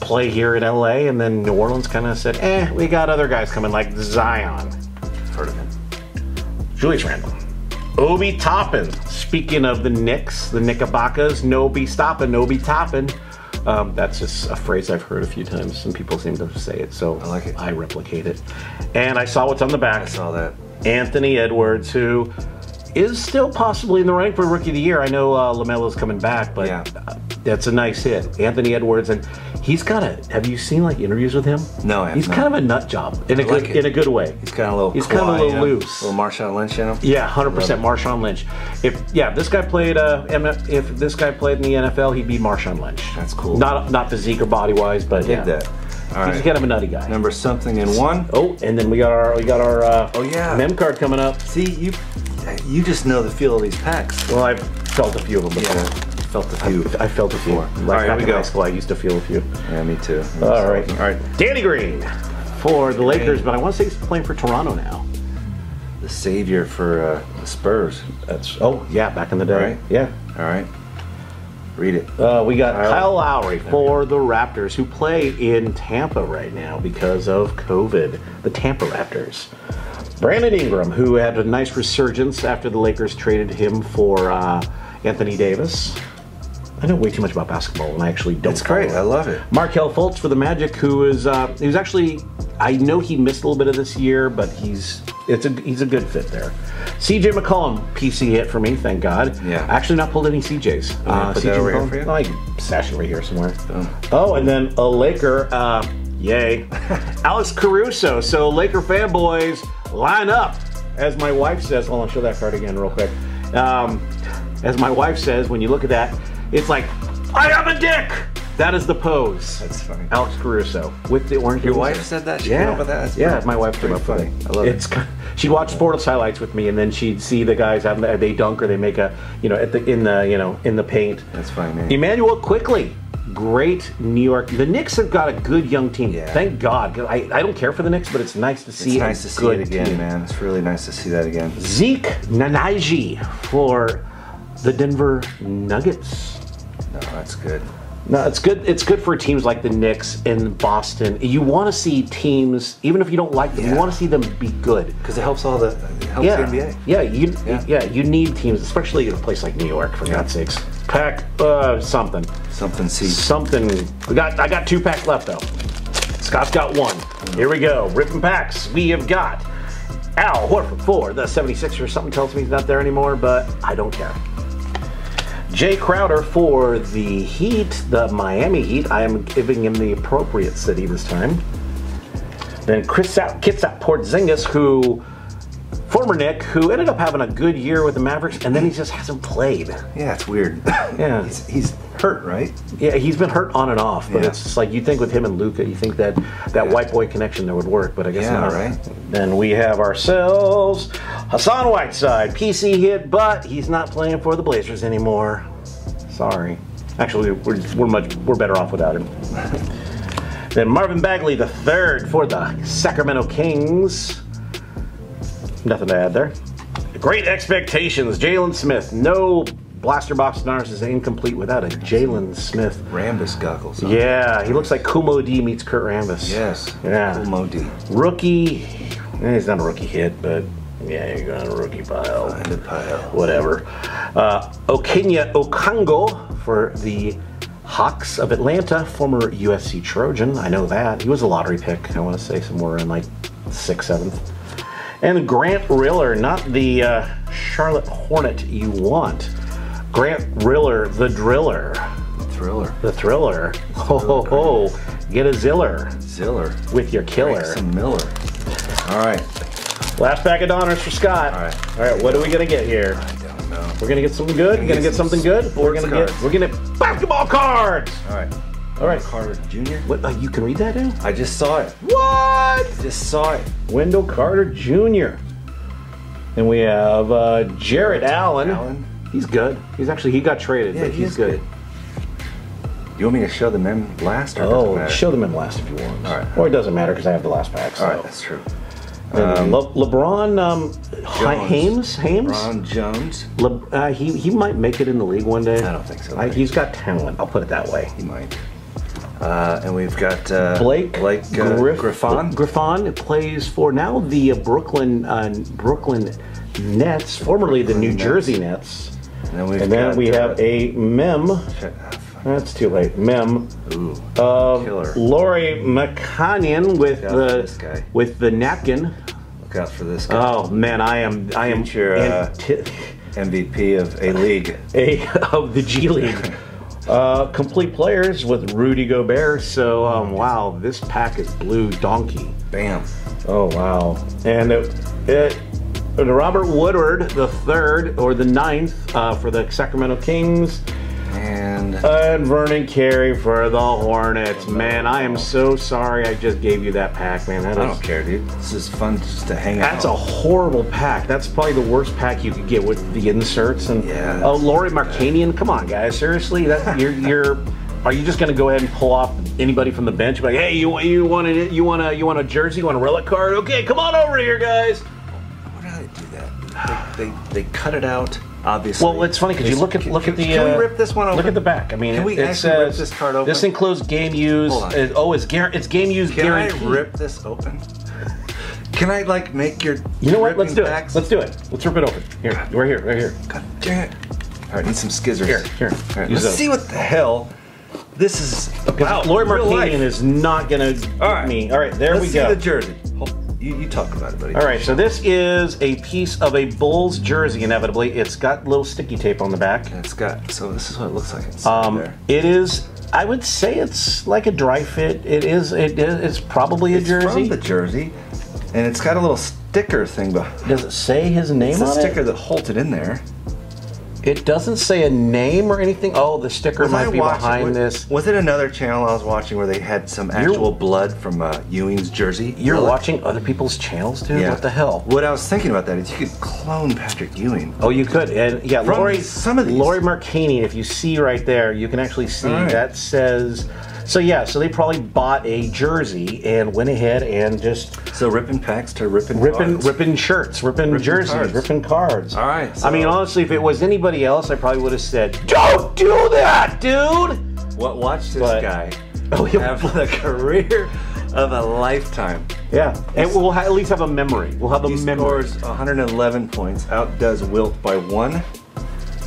play here in LA, and then New Orleans kind of said, "Eh, we got other guys coming like Zion." Heard of him. Julius Randle. Obi Toppin. Speaking of the Knicks, the Knickerbockers, no be stopping, no be topping. Um, that's just a phrase I've heard a few times, and people seem to say it, so I like it. I replicate it. And I saw what's on the back. I saw that. Anthony Edwards, who is still possibly in the running for Rookie of the Year. I know uh, Lamelo's coming back, but Yeah. That's a nice hit. Anthony Edwards, and he's got a. Have you seen like interviews with him? No, I have He's not. kind of a nut job in a I good like it. in a good way. He's kind of a little. He's kind of a little you know? loose. little Marshawn Lynch in him. Yeah, hundred percent. Marshawn Lynch. If yeah, if this guy played. Uh, if this guy played in the NFL, he'd be Marshawn Lynch. That's cool. Not not physique or body wise, but Dig yeah. that. All He's right. kind of a nutty guy. Number something in one. Oh, and then we got our we got our uh, Oh, yeah. mem card coming up. See, you you just know the feel of these packs. Well, I've felt a few of them before. Yeah. Felt the few. I felt a few. Before. Like All right, here back we in go. high school, I used to feel a few. Yeah, me too. All right, All right. Danny Green for the Lakers, but I want to say he's playing for Toronto now. The savior for uh, the Spurs. That's oh yeah, back in the day. Right. Yeah. All right. Read it. Uh, we got Kyle- Kyle Lowry for the Raptors, who play in Tampa right now because of COVID. The Tampa Raptors. Brandon Ingram, who had a nice resurgence after the Lakers traded him for uh, Anthony Davis. I know way too much about basketball, and I actually don't. It's great. I love it. Markelle Fultz for the Magic, who is uh, he was actually I know he missed a little bit of this year, but he's it's a he's a good fit there. CJ McCollum, PC hit for me, thank God. Yeah. I actually not pulled any CJs. Uh, CJ McCollum- for you? Oh, I can stash it right here somewhere. Oh, and then a Laker, uh, yay, Alex Caruso. So Laker fanboys, line up, as my wife says. Hold on, show that card again real quick. Um, as my wife says, when you look at that, it's like I am a dick. That is the pose. That's funny. Alex Caruso with the orange. Your jersey. wife said that? She yeah, came up with that? That's yeah. pretty- my wife came up funny. with it. I love it's, it. She'd watch sports highlights with me, and then she'd see the guys have they dunk or they make a you know at the in the you know in the paint. That's funny, man. Immanuel Quickley. Great New York. The Knicks have got a good young team. Yeah. Thank God. I, I don't care for the Knicks, but it's nice to see It's a nice to see good it again, team. man. It's really nice to see that again. Zeke Nnaji for the Denver Nuggets. That's good. No, it's good. It's good for teams like the Knicks and Boston. You want to see teams, even if you don't like them, you want to see them be good. Because it helps all the it helps Yeah, the NBA. yeah, you, Yeah. yeah. you need teams, especially in a place like New York, for God's sakes. Pack uh, something, Something see. something. We got. I got two packs left though. Scott's got one. Here we go. Ripping packs. We have got Al Horford for the 76ers. Something tells me he's not there anymore, but I don't care. Jay Crowder for the Heat, the Miami Heat. I am giving him the appropriate city this time. Then Chris out Kitsap Porzingis, who former Knick, who ended up having a good year with the Mavericks, and then he just hasn't played. Yeah, it's weird. Yeah. he's, he's hurt, right? Yeah, he's been hurt on and off, but Yeah. it's just like you think with him and Luka, you think that that Yeah. white boy connection there would work, but I guess Yeah, not. right. Then we have ourselves Hassan Whiteside, PC hit, but he's not playing for the Blazers anymore. Sorry. Actually, we're, we're much we're better off without him. then Marvin Bagley, the third for the Sacramento Kings. Nothing to add there. Great expectations, Jalen Smith. No blaster box Nars is incomplete without a Jalen Smith. Rambis goggles. on. Yeah, he looks like Kumo D meets Kurt Rambis. Yes. Yeah. Cool Modi. Rookie. eh, He's not a rookie hit, but yeah, you're going to rookie pile. Find a pile. Whatever. Uh, Onyeka Okongwu for the Hawks of Atlanta, former USC Trojan. I know that. He was a lottery pick. I want to say somewhere in like sixth, seventh. And Grant Riller, not the uh, Charlotte Hornet you want. Grant Riller, the driller, The Thriller. the thriller. Ho ho ho! Get a ziller Ziller. with your killer. Some Miller. All right. Last pack of Donruss for Scott. All right. All right. What are we gonna get here? I don't know. We're gonna get something good. We're gonna get something good. We're gonna get. We're gonna get basketball cards. All right. All right. Carter Jr. What? Uh, you can read that now? I just saw it. What? Just saw it. Wendell Carter Jr. And we have uh, Jarrett Allen. Allen. He's good. He's actually he got traded, Yeah, but he he's good. good. You want me to show the mem last? Or Oh, show them in last if you want. All right. Or it doesn't matter because I have the last pack. So. All right, that's true. And Le- LeBron um, Jones. Hames Hames. Ron Jones. Le- uh, he he might make it in the league one day. I don't think so. I, he's got talent. I'll put it that way. He might. Uh, and we've got uh, Blake Blake uh, Griff- Griffin. Griffin plays for now the uh, Brooklyn uh, Brooklyn Nets, formerly the New Nets. Jersey Nets. And then, we've And then got, we uh, have a mem. That's too late. Mem Ooh, killer. Lauri Markkanen with Look out for this the with the napkin. Look out for this guy. Oh man, I am I am uh, anti- MVP of a league. a of the G League. Uh, complete players with Rudy Gobert. So um, wow, this pack is blue donkey. Bam. Oh wow! And it, it Robert Woodard the third or the ninth uh, for the Sacramento Kings, And and Vernon Carey for the Hornets. Man, I am so sorry I just gave you that pack, man. That I is, don't care, dude. This is fun just to hang out. That's a horrible pack. That's probably the worst pack you could get with the inserts and Yeah. Uh, oh, Lauri Markkanen. Come on, guys, seriously, that you're you're. Are you just gonna go ahead and pull off anybody from the bench? Like, hey, you you want a you want a you want a jersey? You want a relic card? Okay, come on over here, guys. Why do they do that? They, they, they cut it out, obviously. Well, it's funny because you look at Can- look at the. Can we uh, rip this one open? Look at the back. I mean, Can it, we it actually rip says this card open? this includes game use. Uh, oh, it's gar- it's game use Can I rip this open? Can I like make your You know what? Let's do ripping it. Let's do it. Let's rip it open. Here, right here, right here. God dang it! All right, need some skizzers. Here, here. Right, let's see what the hell this is about. Lauri. Markkanen is not gonna All right. me. All right, there Let's we see go. the jersey. Hold- You, you talk about it, buddy. All right, so this is a piece of a Bulls jersey. Inevitably, it's got little sticky tape on the back. It's got. So this is what it looks like inside Um, there. it is. I would say it's like a dry fit. It is. It is. It's probably a It's jersey. from the jersey, and it's got a little sticker thing behind. Does it say his name It's a sticker it? that holds it in there. It doesn't say a name or anything. Oh, the sticker Was I might be watching- behind was, this. Was it another channel I was watching where they had some actual blood from uh, Ewing's jersey? You're Relic? watching other people's channels, dude. Yeah. What the hell? What I was thinking about that is you could clone Patrick Ewing. Oh, you could, and yeah, From Lauri. some of these. Lauri Markkanen. If you see right there, you can actually see right. that says. So yeah, so they probably bought a jersey and went ahead and just So ripping packs to ripping ripping cards. ripping shirts, ripping, Ripping jerseys, cards. ripping cards. All right, I mean, honestly, if it was anybody else, I probably would have said, "Don't do that, dude." What? Watch this But- guy Oh, have the career of a lifetime. Yeah, and we'll at least have a memory. We'll have a He memory. scores 111 points, outdoes Wilt by one.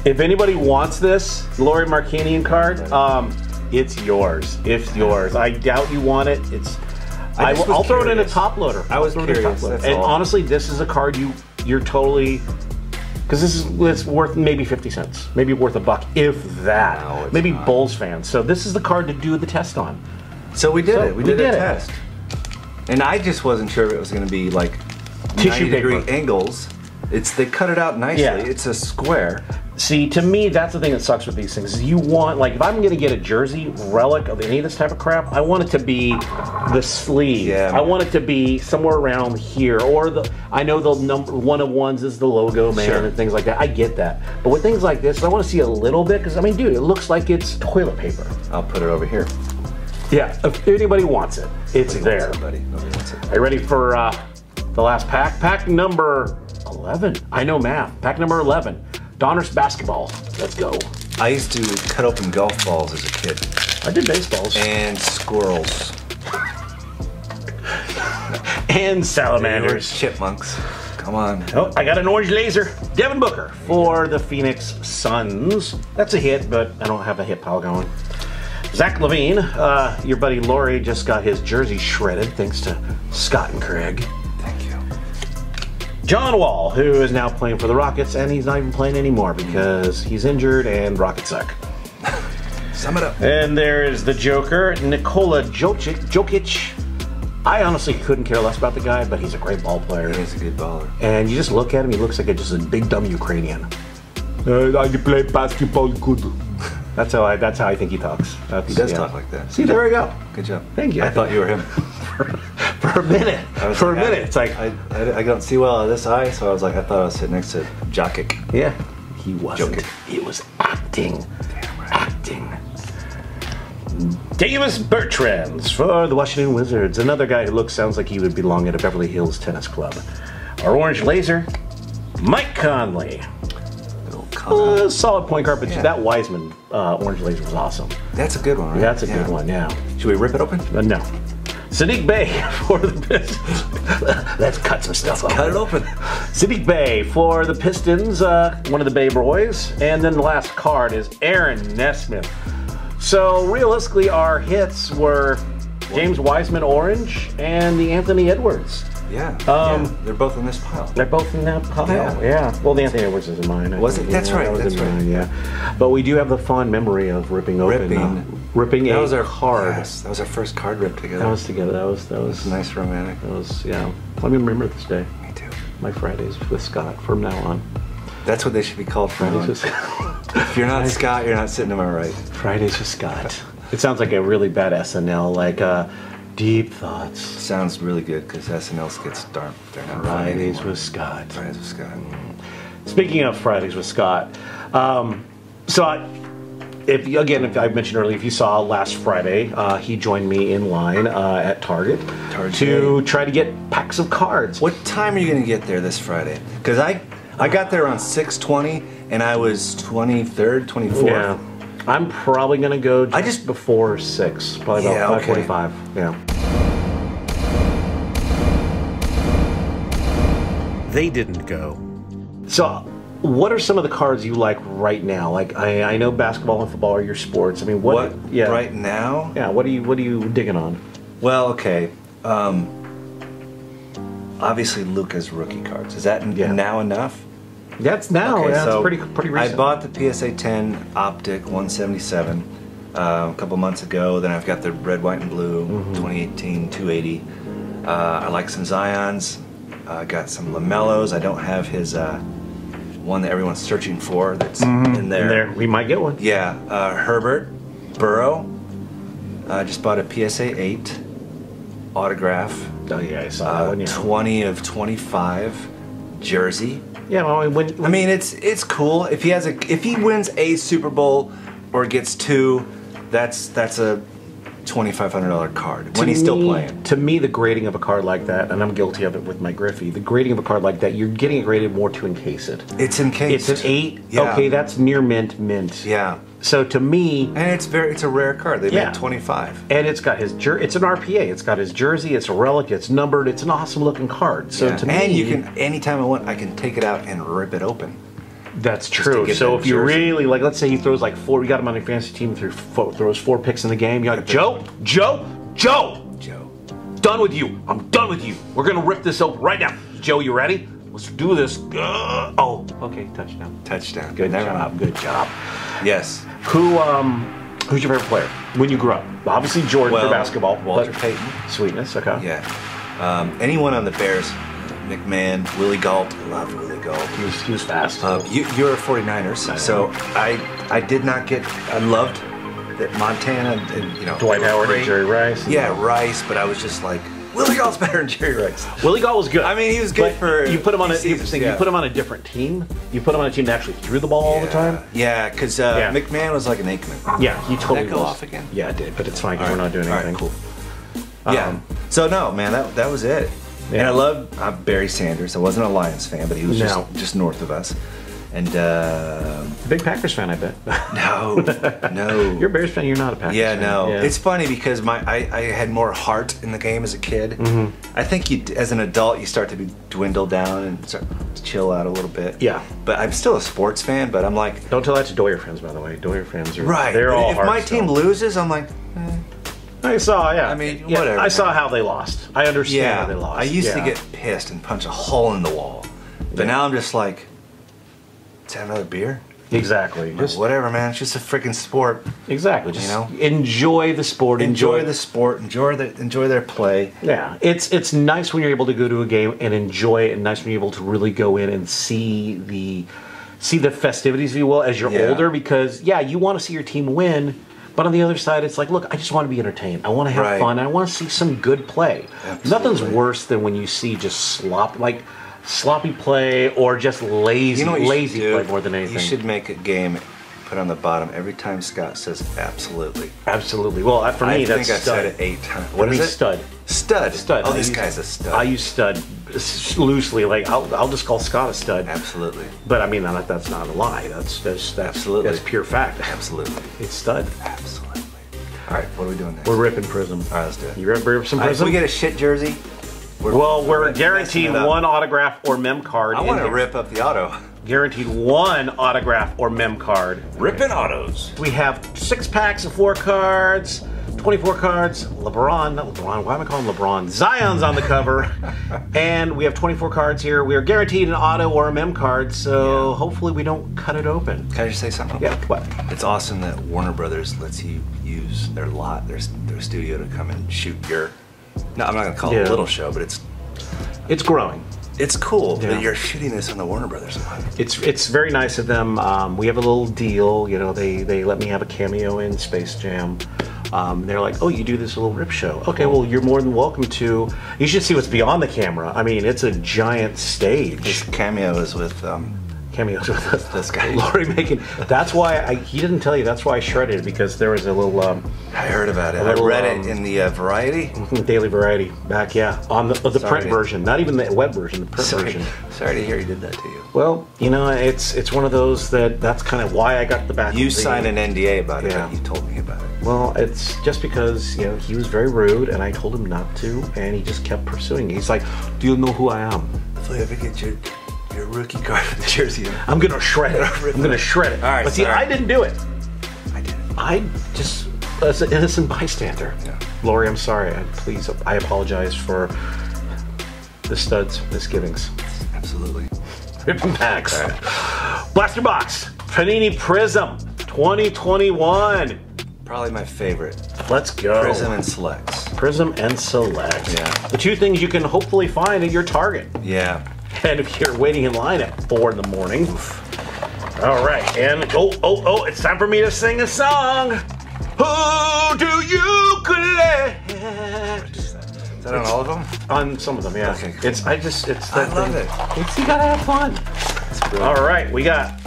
If anybody wants this Lauri Markkanen card, um, it's yours. It's yours. I doubt you want it. It's. I, I will, I'll throw it in a top loader. I was throw it in a curious, top loader. And all. honestly, this is a card you you're totally because this is it's worth maybe fifty cents, maybe worth a buck, if that. No, maybe not. Bulls fans. So this is the card to do the test on. So we did So it. We we did, did a it. test. And I just wasn't sure if it was going to be like Tissue 90 degree paper. angles. It's they cut it out nicely. Yeah. It's a square. See, to me, that's the thing that sucks with these things. Is you want like if I'm going to get a jersey relic of any of this type of crap, I want it to be the sleeve. Yeah, I want it to be somewhere around here, or the. I know the number one of ones is the logo, man, Sure. and things like that. I get that, but with things like this, I want to see a little bit because I mean, dude, it looks like it's toilet paper. I'll put it over here. Yeah, if anybody wants it, it's Nobody there. wants it, buddy. Nobody wants it. Are you ready for uh, the last pack? Pack number 11. I know math. Pack number 11. Donruss basketball. Let's go. I used to cut open golf balls as a kid I did baseballs. and squirrels. And salamanders. chipmunks. Come on. Oh, I got an orange laser. Devin Booker for the Phoenix Suns. That's a hit, but I don't have a hit pile going. Zach LaVine, uh, your buddy Lauri just got his jersey shredded thanks to Scott and Craig. Thank you. John Wall, who is now playing for the Rockets, and he's not even playing anymore because he's injured and Rockets suck. Sum it up. And there is the Joker, Nikola Jokic. Jokic. I honestly couldn't care less about the guy, but he's a great ball player. He's a good baller. And you just look at him, he looks like a, just a big dumb Ukrainian. Uh, I play basketball good. That's how I. That's how I think he talks. That's, He does yeah. talk like that. See, there we go. Good job. Thank you. I thought you were him. For a minute. For like, a minute, I, it's like, I, I, I don't see well out of this eye, so I was like, I thought I was sitting next to Jokic. yeah, he wasn't. Joking. He was acting. Acting. Davis Bertans for the Washington Wizards. Another guy who looks sounds like he would belong at a Beverly Hills tennis club. Our orange laser, Mike Conley. Uh, solid point guard, but Yeah. that Wiseman uh, orange laser was awesome. That's a good one, right? That's a Yeah. good one, yeah. Should we rip it open? Uh, no. Sadiq Bey for the Pistons. Let's cut some stuff up. Cut it open. Sadiq Bey for the Pistons, uh, one of the Bay boys. And then the last card is Aaron Nesmith. So realistically, our hits were James Wiseman Orange and the Anthony Edwards. Yeah. Um, yeah. They're both in this pile. They're both in that pile. Yeah. Yeah. Well, the Anthony Edwards is in mine. I Was think, it? That's yeah, right, that was that's right. mine, yeah. But we do have the fond memory of ripping open, Ripping. uh, ripping That was our card. Yes, that was our first card rip together. That was together. That was that was It's nice romantic. That was yeah. Let me remember this day. Me too. My Fridays with Scott from now on. That's what they should be called Fridays If you're not Scott, you're not sitting to my right. Fridays with Scott. It sounds like a really bad SNL, like uh, deep thoughts. Sounds really good because SNL gets dark. They're not Fridays with Scott. Fridays with Scott. Speaking of Fridays with Scott, um, so I, if again, if I mentioned earlier, if you saw last Friday, uh, he joined me in line uh, at Target, Target. to try to get packs of cards. What time are you going to get there this Friday? Because I, I got there around 6:20 and I was 23rd, 24th. Yeah, I'm probably gonna go. Just I just- before six, probably about Yeah, five okay. forty-five. Yeah. They didn't go. So, what are some of the cards you like right now? Like, I, I know basketball and football are your sports. I mean, what? What? yeah. Right now? Yeah. What are you What are you digging on? Well, okay. Um, obviously, Luka's rookie cards. Is that Yeah. now enough? That's now. Okay, yeah, so it's pretty pretty recent. I bought the PSA 10 Optic 177 uh, a couple months ago. Then I've got the red, white, and blue Mm-hmm. 2018 280. Uh, I like some Zions. I got some LaMelos. I don't have his uh, one that everyone's searching for. That's in there. In there, we might get one. Yeah, uh, Herbert, Burrow. I just bought a PSA 8 autograph. Oh yeah, I saw that Uh, one. Yeah. 20 of 25 jersey. Yeah. Well, when, I mean, it's it's cool if he has a if he wins a Super Bowl or gets two, that's that's a twenty five hundred dollar card when he's still playing. To me, the grading of a card like that, and I'm guilty of it with my Griffey. The grading of a card like that, you're getting it graded more to encase it. It's encased. It's an eight. Yeah. Okay, that's near mint, mint. Yeah, So to me, and it's very it's a rare card. They Yeah. made twenty five. and it's got his jer- it's an RPA. It's got his jersey. It's a relic. It's numbered. It's an awesome looking card. So to me, and you can anytime I want, I can take it out and rip it open. That's true. So if you really like, let's say he throws like four. You got him on your fantasy team. Through four, throws four picks in the game. You're like, Joe, Joe, Joe, Joe. done with you. I'm done with you. We're gonna rip this open right now. Joe, you ready? Let's do this. Uh, oh, okay, touchdown. Touchdown. Good Never job. Good job. Yes. Who um, who's your favorite player when you grew up? Obviously Jordan Well, for basketball. Walter Payton. Sweetness. Okay. Yeah. Um, anyone on the Bears, McMahon, Willie Gault. I love Willie Gault. He was, he was fast. Uh, you, you're a 49ers, so I I did not get. I loved that Montana and you know Dwight Howard and. Jerry Rice. Yeah, Rice, but I was just like Willie Gault's better than Jerry Rice. Willie Gault was good. I mean, he was good for You put him on a. few seasons, you yeah. put him on a different team. You put him on a team that actually threw the ball all the time. Yeah, because uh, Yeah. McMahon was like an Aikman. Yeah, he totally Did that go was. off again? Yeah, it did, but it's fine. 'cause All we're not doing all right, anything. cool. Yeah. Um, so no, man, that that was it. And I love uh, Barry Sanders. I wasn't a Lions fan, but he was No. just just north of us. And uh, Big Packers fan, I bet. no, no. You're a Bears fan. You're not a Packers Yeah, fan. no. Yeah. It's funny because my I, I had more heart in the game as a kid. Mm-hmm. I think you, as an adult, you start to be dwindle down and start to chill out a little bit. Yeah. But I'm still a sports fan. But I'm like, Don't tell that to Doyer fans, by the way. Doyer fans are right. They're all if my team still. loses, I'm like, I saw. Yeah. I mean, Yeah, whatever, I saw how they lost. I understand yeah. how they lost. I used to get pissed and punch a hole in the wall, but Yeah. now I'm just like, let's have another beer. exactly. Just Whatever, man. It's just a freaking sport. exactly. Just know? enjoy the sport. Enjoy the sport. Enjoy the enjoy their play. Yeah, it's it's nice when you're able to go to a game and enjoy it, and nice when you're able to really go in and see the see the festivities, if you will, as you're Yeah. older. Because yeah, you want to see your team win, but on the other side, it's like, look, I just want to be entertained. I want to have Right. fun. I want to see some good play. Absolutely. Nothing's worse than when you see just slop like sloppy play or just lazy You know what lazy play more than anything. You should make a game, put on the bottom every time Scott says absolutely. absolutely. Well, uh, for me, I that's think I stud. said it eight times. For What me, it? stud. Stud. Stud. Oh, I this use- guy's a stud. I use stud loosely. Like I'll, I'll just call Scott a stud. Absolutely. But I mean, that, that's not a lie. That's that's, that's Absolutely. That's pure fact. Absolutely. It's stud. Absolutely. All right, what are we doing next? We're ripping Prizm. All right, let's do it. You ready to rip some All right, Prizm? we get a shit jersey, we're, well, we're messing guaranteed one autograph or mem card. I want to rip up the auto. Guaranteed one autograph or mem card. Ripping autos. We have six packs of four cards, 24 cards. LeBron, not LeBron, why am I calling LeBron? Zion's on the cover. and we have 24 cards here. We are guaranteed an auto or a mem card, so hopefully we don't cut it open. Can I just say something? Yeah, what? It's awesome that Warner Brothers lets you use their lot, their, their studio to come and shoot your. No, I'm not gonna call it Yeah. a little show, but it's It's growing. it's cool Yeah. that you're shooting this on the Warner Brothers. It's it's very nice of them. Um, we have a little deal. You know, they they let me have a cameo in Space Jam. Um, they're like, oh, you do this little rip show. Okay, well, you're more than welcome to. You should see what's beyond the camera. I mean, it's a giant stage. This cameo is with um, Cameos with this guy. Lauri making. That's why I, he didn't tell you. That's why I shredded it because there was a little um, I heard about it. A I little, read um, it in the uh, Variety. Daily Variety back, yeah, on the, the print version, not even the web version, the print Sorry, version. sorry to hear he did that to you. Well, you know, it's it's one of those that that's kind of why I got the back. You signed an NDA about it, Yeah. you told me about it. Well, it's just because you know he was very rude, and I told him not to, and he just kept pursuing. He's like, "Do you know who I am? If I ever get your your rookie card with the jersey, I'm gonna shred it. I'm gonna shred it." All right, but see, sorry. I didn't do it. I did. I just as an innocent bystander. Yeah. Lauri, I'm sorry. I, please, I apologize for the studs misgivings. Absolutely. Ripping packs. Blaster box. Panini Prizm 2021. Probably my favorite. Let's go. Prizm and Selects. Prizm and Select. Yeah. The two things you can hopefully find at your Target. Yeah. And if you're waiting in line at four in the morning. All right, and oh, oh, oh, it's time for me to sing a song. Who do you collect? Is that on all of them? On some of them, yeah. Okay, cool. It's I just it's. I love thing. it. It's you gotta have fun. All right, we got.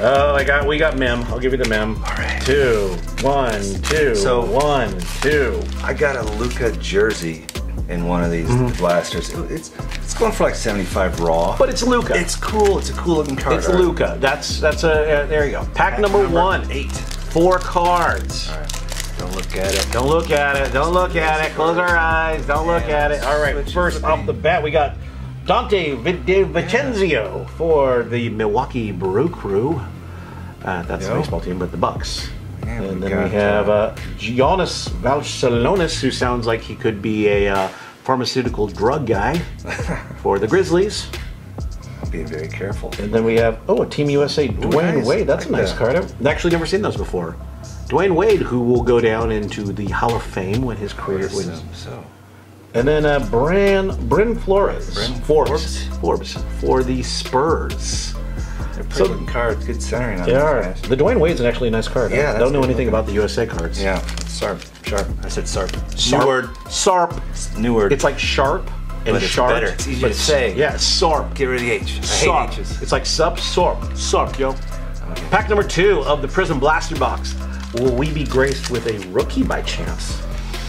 Oh, I got we got mem. I'll give you the mem. All right. Two, one, two, So- one, two. I got a Luka jersey in one of these Mm-hmm. blasters. It's it's going for like 75 raw. But it's Luka. it's cool. It's a cool looking card. It's. Luka. That's that's a uh, there you go. Pack, Pack number, number one. eight. Four cards. All right. Don't look at it. Don't look at it. Don't look at it. Close our eyes. Don't look at it. All right. First off the bat, we got Dante Vicenzio for the Milwaukee Brew Crew. Uh, that's the baseball team, but the Bucks. And then we have uh, uh, Giannis Valsalonis, who sounds like he could be a uh, pharmaceutical drug guy for the Grizzlies. I'm being very careful. And then we have oh, a Team USA Dwyane nice. Wade. That's a nice that. card. I've actually never seen those before. Dwyane Wade, who will go down into the Hall of Fame when his career So, when, so. and then uh, Bran Bryn Flores, Bryn Forbes, Forbes for the Spurs. They're pretty So- looking cards. Good centering on They are. guys. The Dwyane Wade's actually a nice card. Yeah, I don't know anything about the USA cards. Yeah. Sarp. Sharp. I said Sarp. Sarp. New word. Sarp. New word. It's like sharp and But it's sharp. better. It's easier but to say. Yeah, Sarp. Get rid of the H. I Sarp. hate H's. It's like sup, Sarp. Sarp, yo. Pack number two of the Prizm Blaster Box. Will we be graced with a rookie by chance?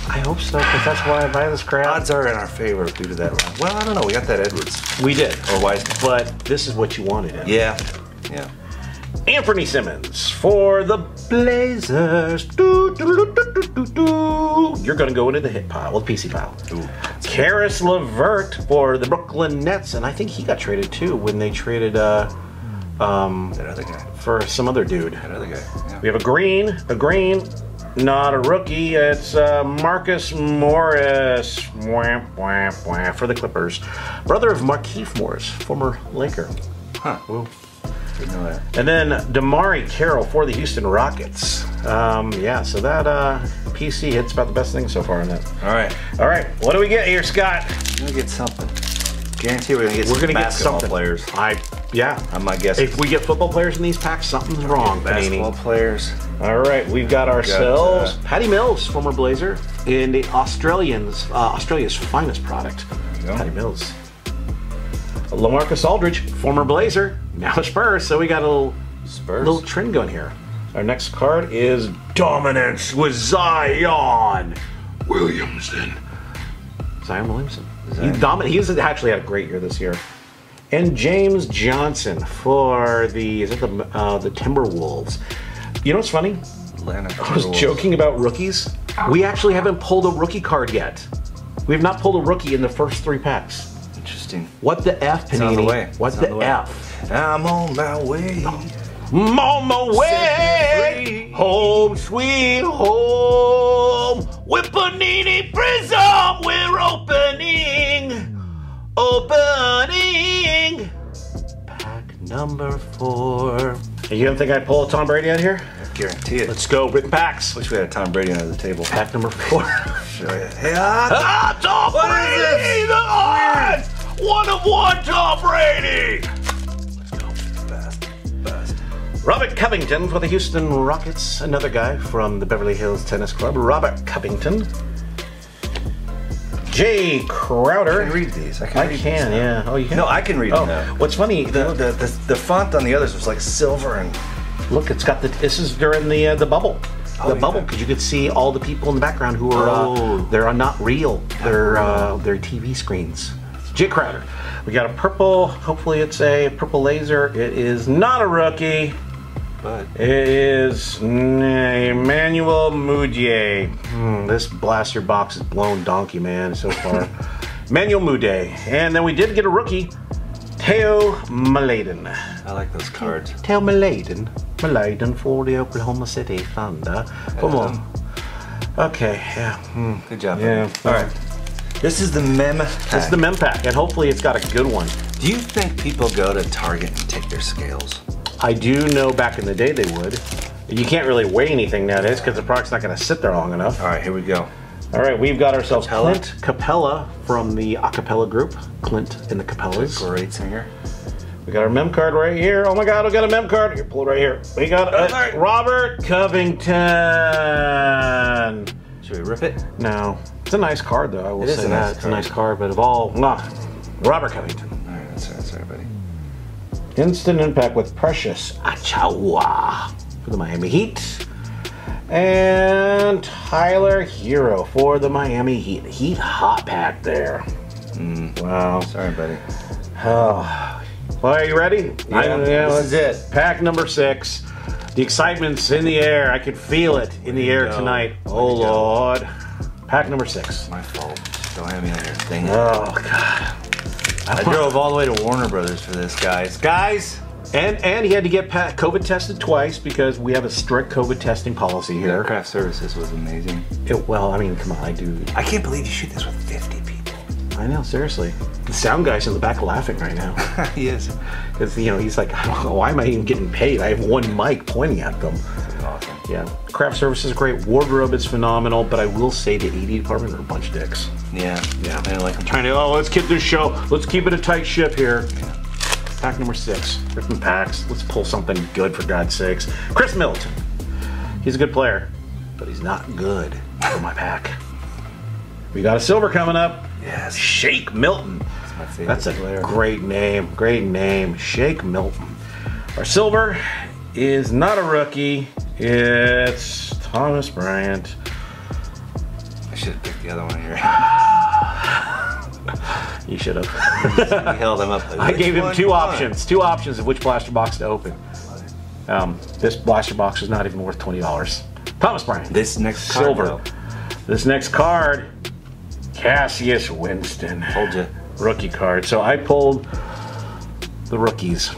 I hope so, because that's why I buy this crap. Odds are in our favor due to that. round. Well, I don't know. We got that Edwards We did. or Wiseman. But this is what you wanted. in. Yeah. Yeah. Anthony Simons for the Blazers. Doo, doo, doo, doo, doo, doo, doo. You're going to go into the hit pile, well, the PC pile. Ooh. Caris LeVert for the Brooklyn Nets, and I think he got traded too when they traded uh, That other guy. for some other dude. That other guy. Yeah. We have a green, a green, not a rookie. It's uh, Marcus Morris wham, wham, wham, for the Clippers. Brother of Markieff Morris, former Laker. Huh. Ooh. Didn't know that. And then DeMarre Carroll for the Houston Rockets. Um, yeah, so that uh, PC hits about the best thing so far in that. All right. All right, what do we get here, Scott? Gonna get something. Guarantee we're gonna get We're some gonna get something. players. I yeah. I'm my guess. If we get football players in these packs, something's wrong, basketball Panini. players. All right, we've got ourselves uh, Patty Mills, former Blazer, in the Australians uh, Australia's finest product. Patty Mills. LaMarcus Aldridge, former Blazer, now a Spurs. So we got a little Spurs. little trend going here. Our next card is Dominance with Zion Williamson. Zion Williamson. He domin- He's actually had a great year this year. And James Johnson for the is it the uh, the Timberwolves. You know what's funny? Atlanta I was joking about rookies. We actually haven't pulled a rookie card yet. We have not pulled a rookie in the first three packs. Interesting. What the F, Panini? It's on the way. What the, the. F? I'm on my way. I'm on my way home, sweet home. With Panini Prizm, we're opening, opening pack number four. You don't think I'd pull a Tom Brady out here? I Guarantee it. Let's go, written packs. Wish we had a Tom Brady under the table. Pack number four. Show you. Hey, ah, ah, Tom What is Brady, this? the odds! One of one, Tom Brady. Best. Best. Robert Covington for the Houston Rockets. Another guy from the Beverly Hills Tennis Club. Robert Covington. Jay Crowder. I can read these. I can I read can, these. yeah. Oh, you can. No, I can read oh, them now. What's funny? The, The, the, the, the font on the others was like silver and look, it's got the. This is during the uh, the bubble. Oh, the yeah. bubble, because you could see all the people in the background who are. Oh. Uh, they're not real. They're uh, they're TV screens. Jay Crowder. We got a purple. Hopefully, it's a purple laser. It is not a rookie. But It is Emmanuel Mudiay. Hmm, this blaster box is blown donkey, man, so far. Emmanuel Mudiay. And then we did get a rookie, Theo Maledon. I like those cards. Theo Maledon. Maledon for the Oklahoma City Thunder. Come on. Okay, yeah. hmm. Good job. Yeah. All right. This is the mem. This is the mem pack, and hopefully it's got a good one. Do you think people go to Target and take their scales? I do know back in the day they would. You can't really weigh anything nowadays because the product's not going to sit there long enough. All right, here we go. All right, we've got ourselves Capela. Clint Capela from the Acapella group. Clint and the Capellas. Great singer. We got our mem card right here. Oh my God, we got a mem card. Here, pull it right here. We got uh, Alright. Robert Covington. Should we rip it? No, it's a nice card though. I will It say a that nice it's a nice card. But of all, nah, Robert Covington. All right, that's all right, sorry, buddy. Instant impact with Precious Achiuwa for the Miami Heat. And Tyler Herro for the Miami Heat. Heat hot pack there. Mm. Wow. Sorry, buddy. Oh. Well, are you ready? Yeah, this is it. Pack number six. The excitement's in the air. I can feel it in the air go. tonight. Oh, to go. Lord. Pack number six. My fault. Don't have me on your thing. Oh, God. I drove all the way to Warner Brothers for this, guys. Guys! And and he had to get COVID tested twice because we have a strict COVID testing policy here. Aircraft Services was amazing. It- well, I mean, come on, I do. I can't believe you shoot this with 50 people. I know, seriously. The sound guy's in the back laughing right now he is. because you know he's like, I don't know, why am I even getting paid? I have one mic pointing at them. Yeah, craft service is great. Wardrobe is phenomenal, but I will say the 80 department are a bunch of dicks. Yeah. Yeah. I like them. Trying to, oh, let's keep this show. Let's keep it a tight ship here. Pack number six. Ripping packs. Let's pull something good for God's sakes. Khris Middleton. He's a good player, but he's not good for my pack. We got a silver coming up. Yes. Shake Milton. That's my favorite That's a player. great name. Great name. Shake Milton. Our silver is not a rookie. It's Thomas Bryant. I should have picked the other one here. You should have. he held him up. Like, I gave him two you want?" options. Two options of which blaster box to open. Um, this blaster box is not even worth twenty dollars. Thomas Bryant. This next card, silver. though. This next card, Cassius Winston. Told you. Rookie card. So I pulled the rookies.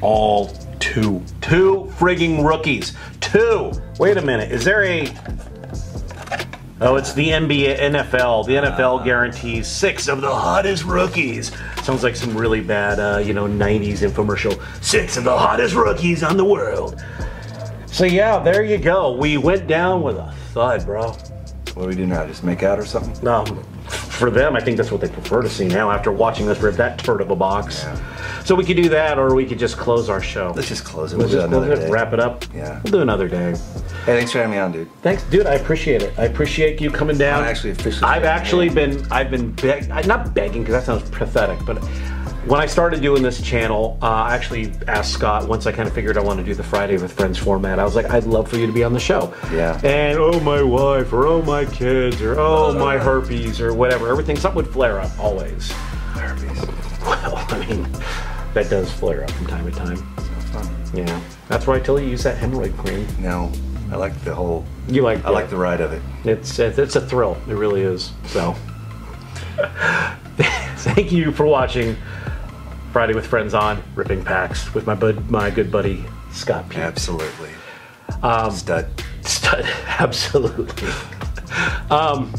All two. Two frigging rookies. Two. Wait a minute. Is there a. Oh, it's the NBA, NFL. The NFL guarantees six of the hottest rookies. Sounds like some really bad, uh, you know, 90s infomercial. Six of the hottest rookies on the world. So, yeah, there you go. We went down with a thud, bro. What do we do now? Just make out or something? Um, for them, I think that's what they prefer to see now after watching us rip that turd of a box. So we could do that, or we could just close our show. Let's just close it. Let's We'll just another day. wrap it up. Yeah. We'll do another day. Hey, thanks for having me on, dude. Thanks, dude. I appreciate it. I appreciate you coming down. I'm actually officially I've actually been. I've been beg, not begging because that sounds pathetic, but when I started doing this channel, uh, I actually asked Scott once I kind of figured I want to do the Friday with Friends format. I was like, I'd love for you to be on the show. Yeah. And oh my wife, or oh my kids, or oh my herpes, or whatever. Everything something would flare up always. Herpes. Well, I mean, that does flare up from time to time. Yeah, that's why I tell you use that hemorrhoid cream. No, I like the whole. You like? I like the ride of it. It's it's a thrill. It really is. So, thank you for watching Friday with Friends on Ripping Packs with my bud, my good buddy Scott P. Absolutely. Um, Stud. Stud, absolutely. Um,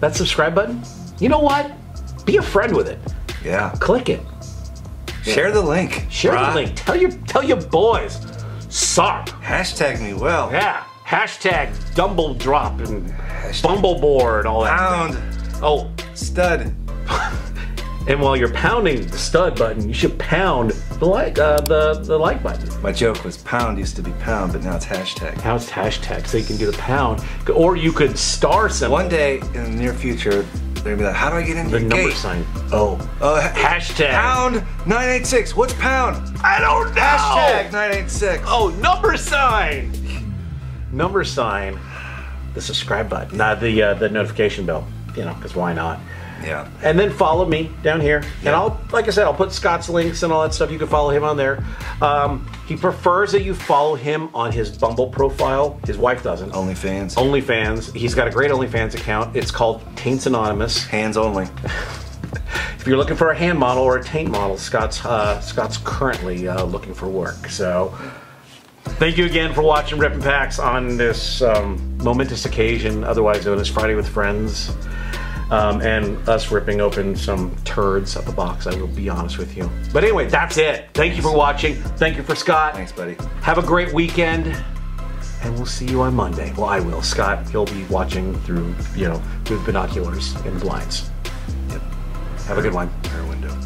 that subscribe button. You know what? Be a friend with it. Yeah. Click it. Share the link. Share the link. Tell your tell your boys. Sarp. Hashtag me well. Yeah. Hashtag Dumble Drop and Bumbleboard and all that. Pound. Oh, Stud. and while you're pounding the stud button, you should pound the like uh, the the like button. My joke was pound used to be pound, but now it's hashtag. Now it's hashtag, so you can do the pound, or you could star symbol One day in the near future, they're gonna be like, how do I get into the your number gate? sign. Oh, Uh, hashtag. Pound 986. What's pound? I don't know. Hashtag 986. Oh, number sign. Number sign. The subscribe button, not the uh, the notification bell. You know, because why not? Yeah. And then follow me down here, and I'll, like I said, I'll put Scott's links and all that stuff. You can follow him on there. Um, he prefers that you follow him on his Bumble profile. His wife doesn't. OnlyFans. OnlyFans. He's got a great OnlyFans account. It's called Taints Anonymous. Hands only. If you're looking for a hand model or a taint model, Scott's uh, Scott's currently uh, looking for work. So, thank you again for watching Rippin' Packs on this um, momentous occasion, otherwise known as Friday with Friends, um, and us ripping open some turds up a box. I will be honest with you. But anyway, that's it. Thank you for watching. Thank you for Scott. Thanks, buddy. Have a great weekend. And we'll see you on Monday. Well, I will. Scott, he'll be watching through, you know, with binoculars and blinds. Yep. Have a good one. Rear window.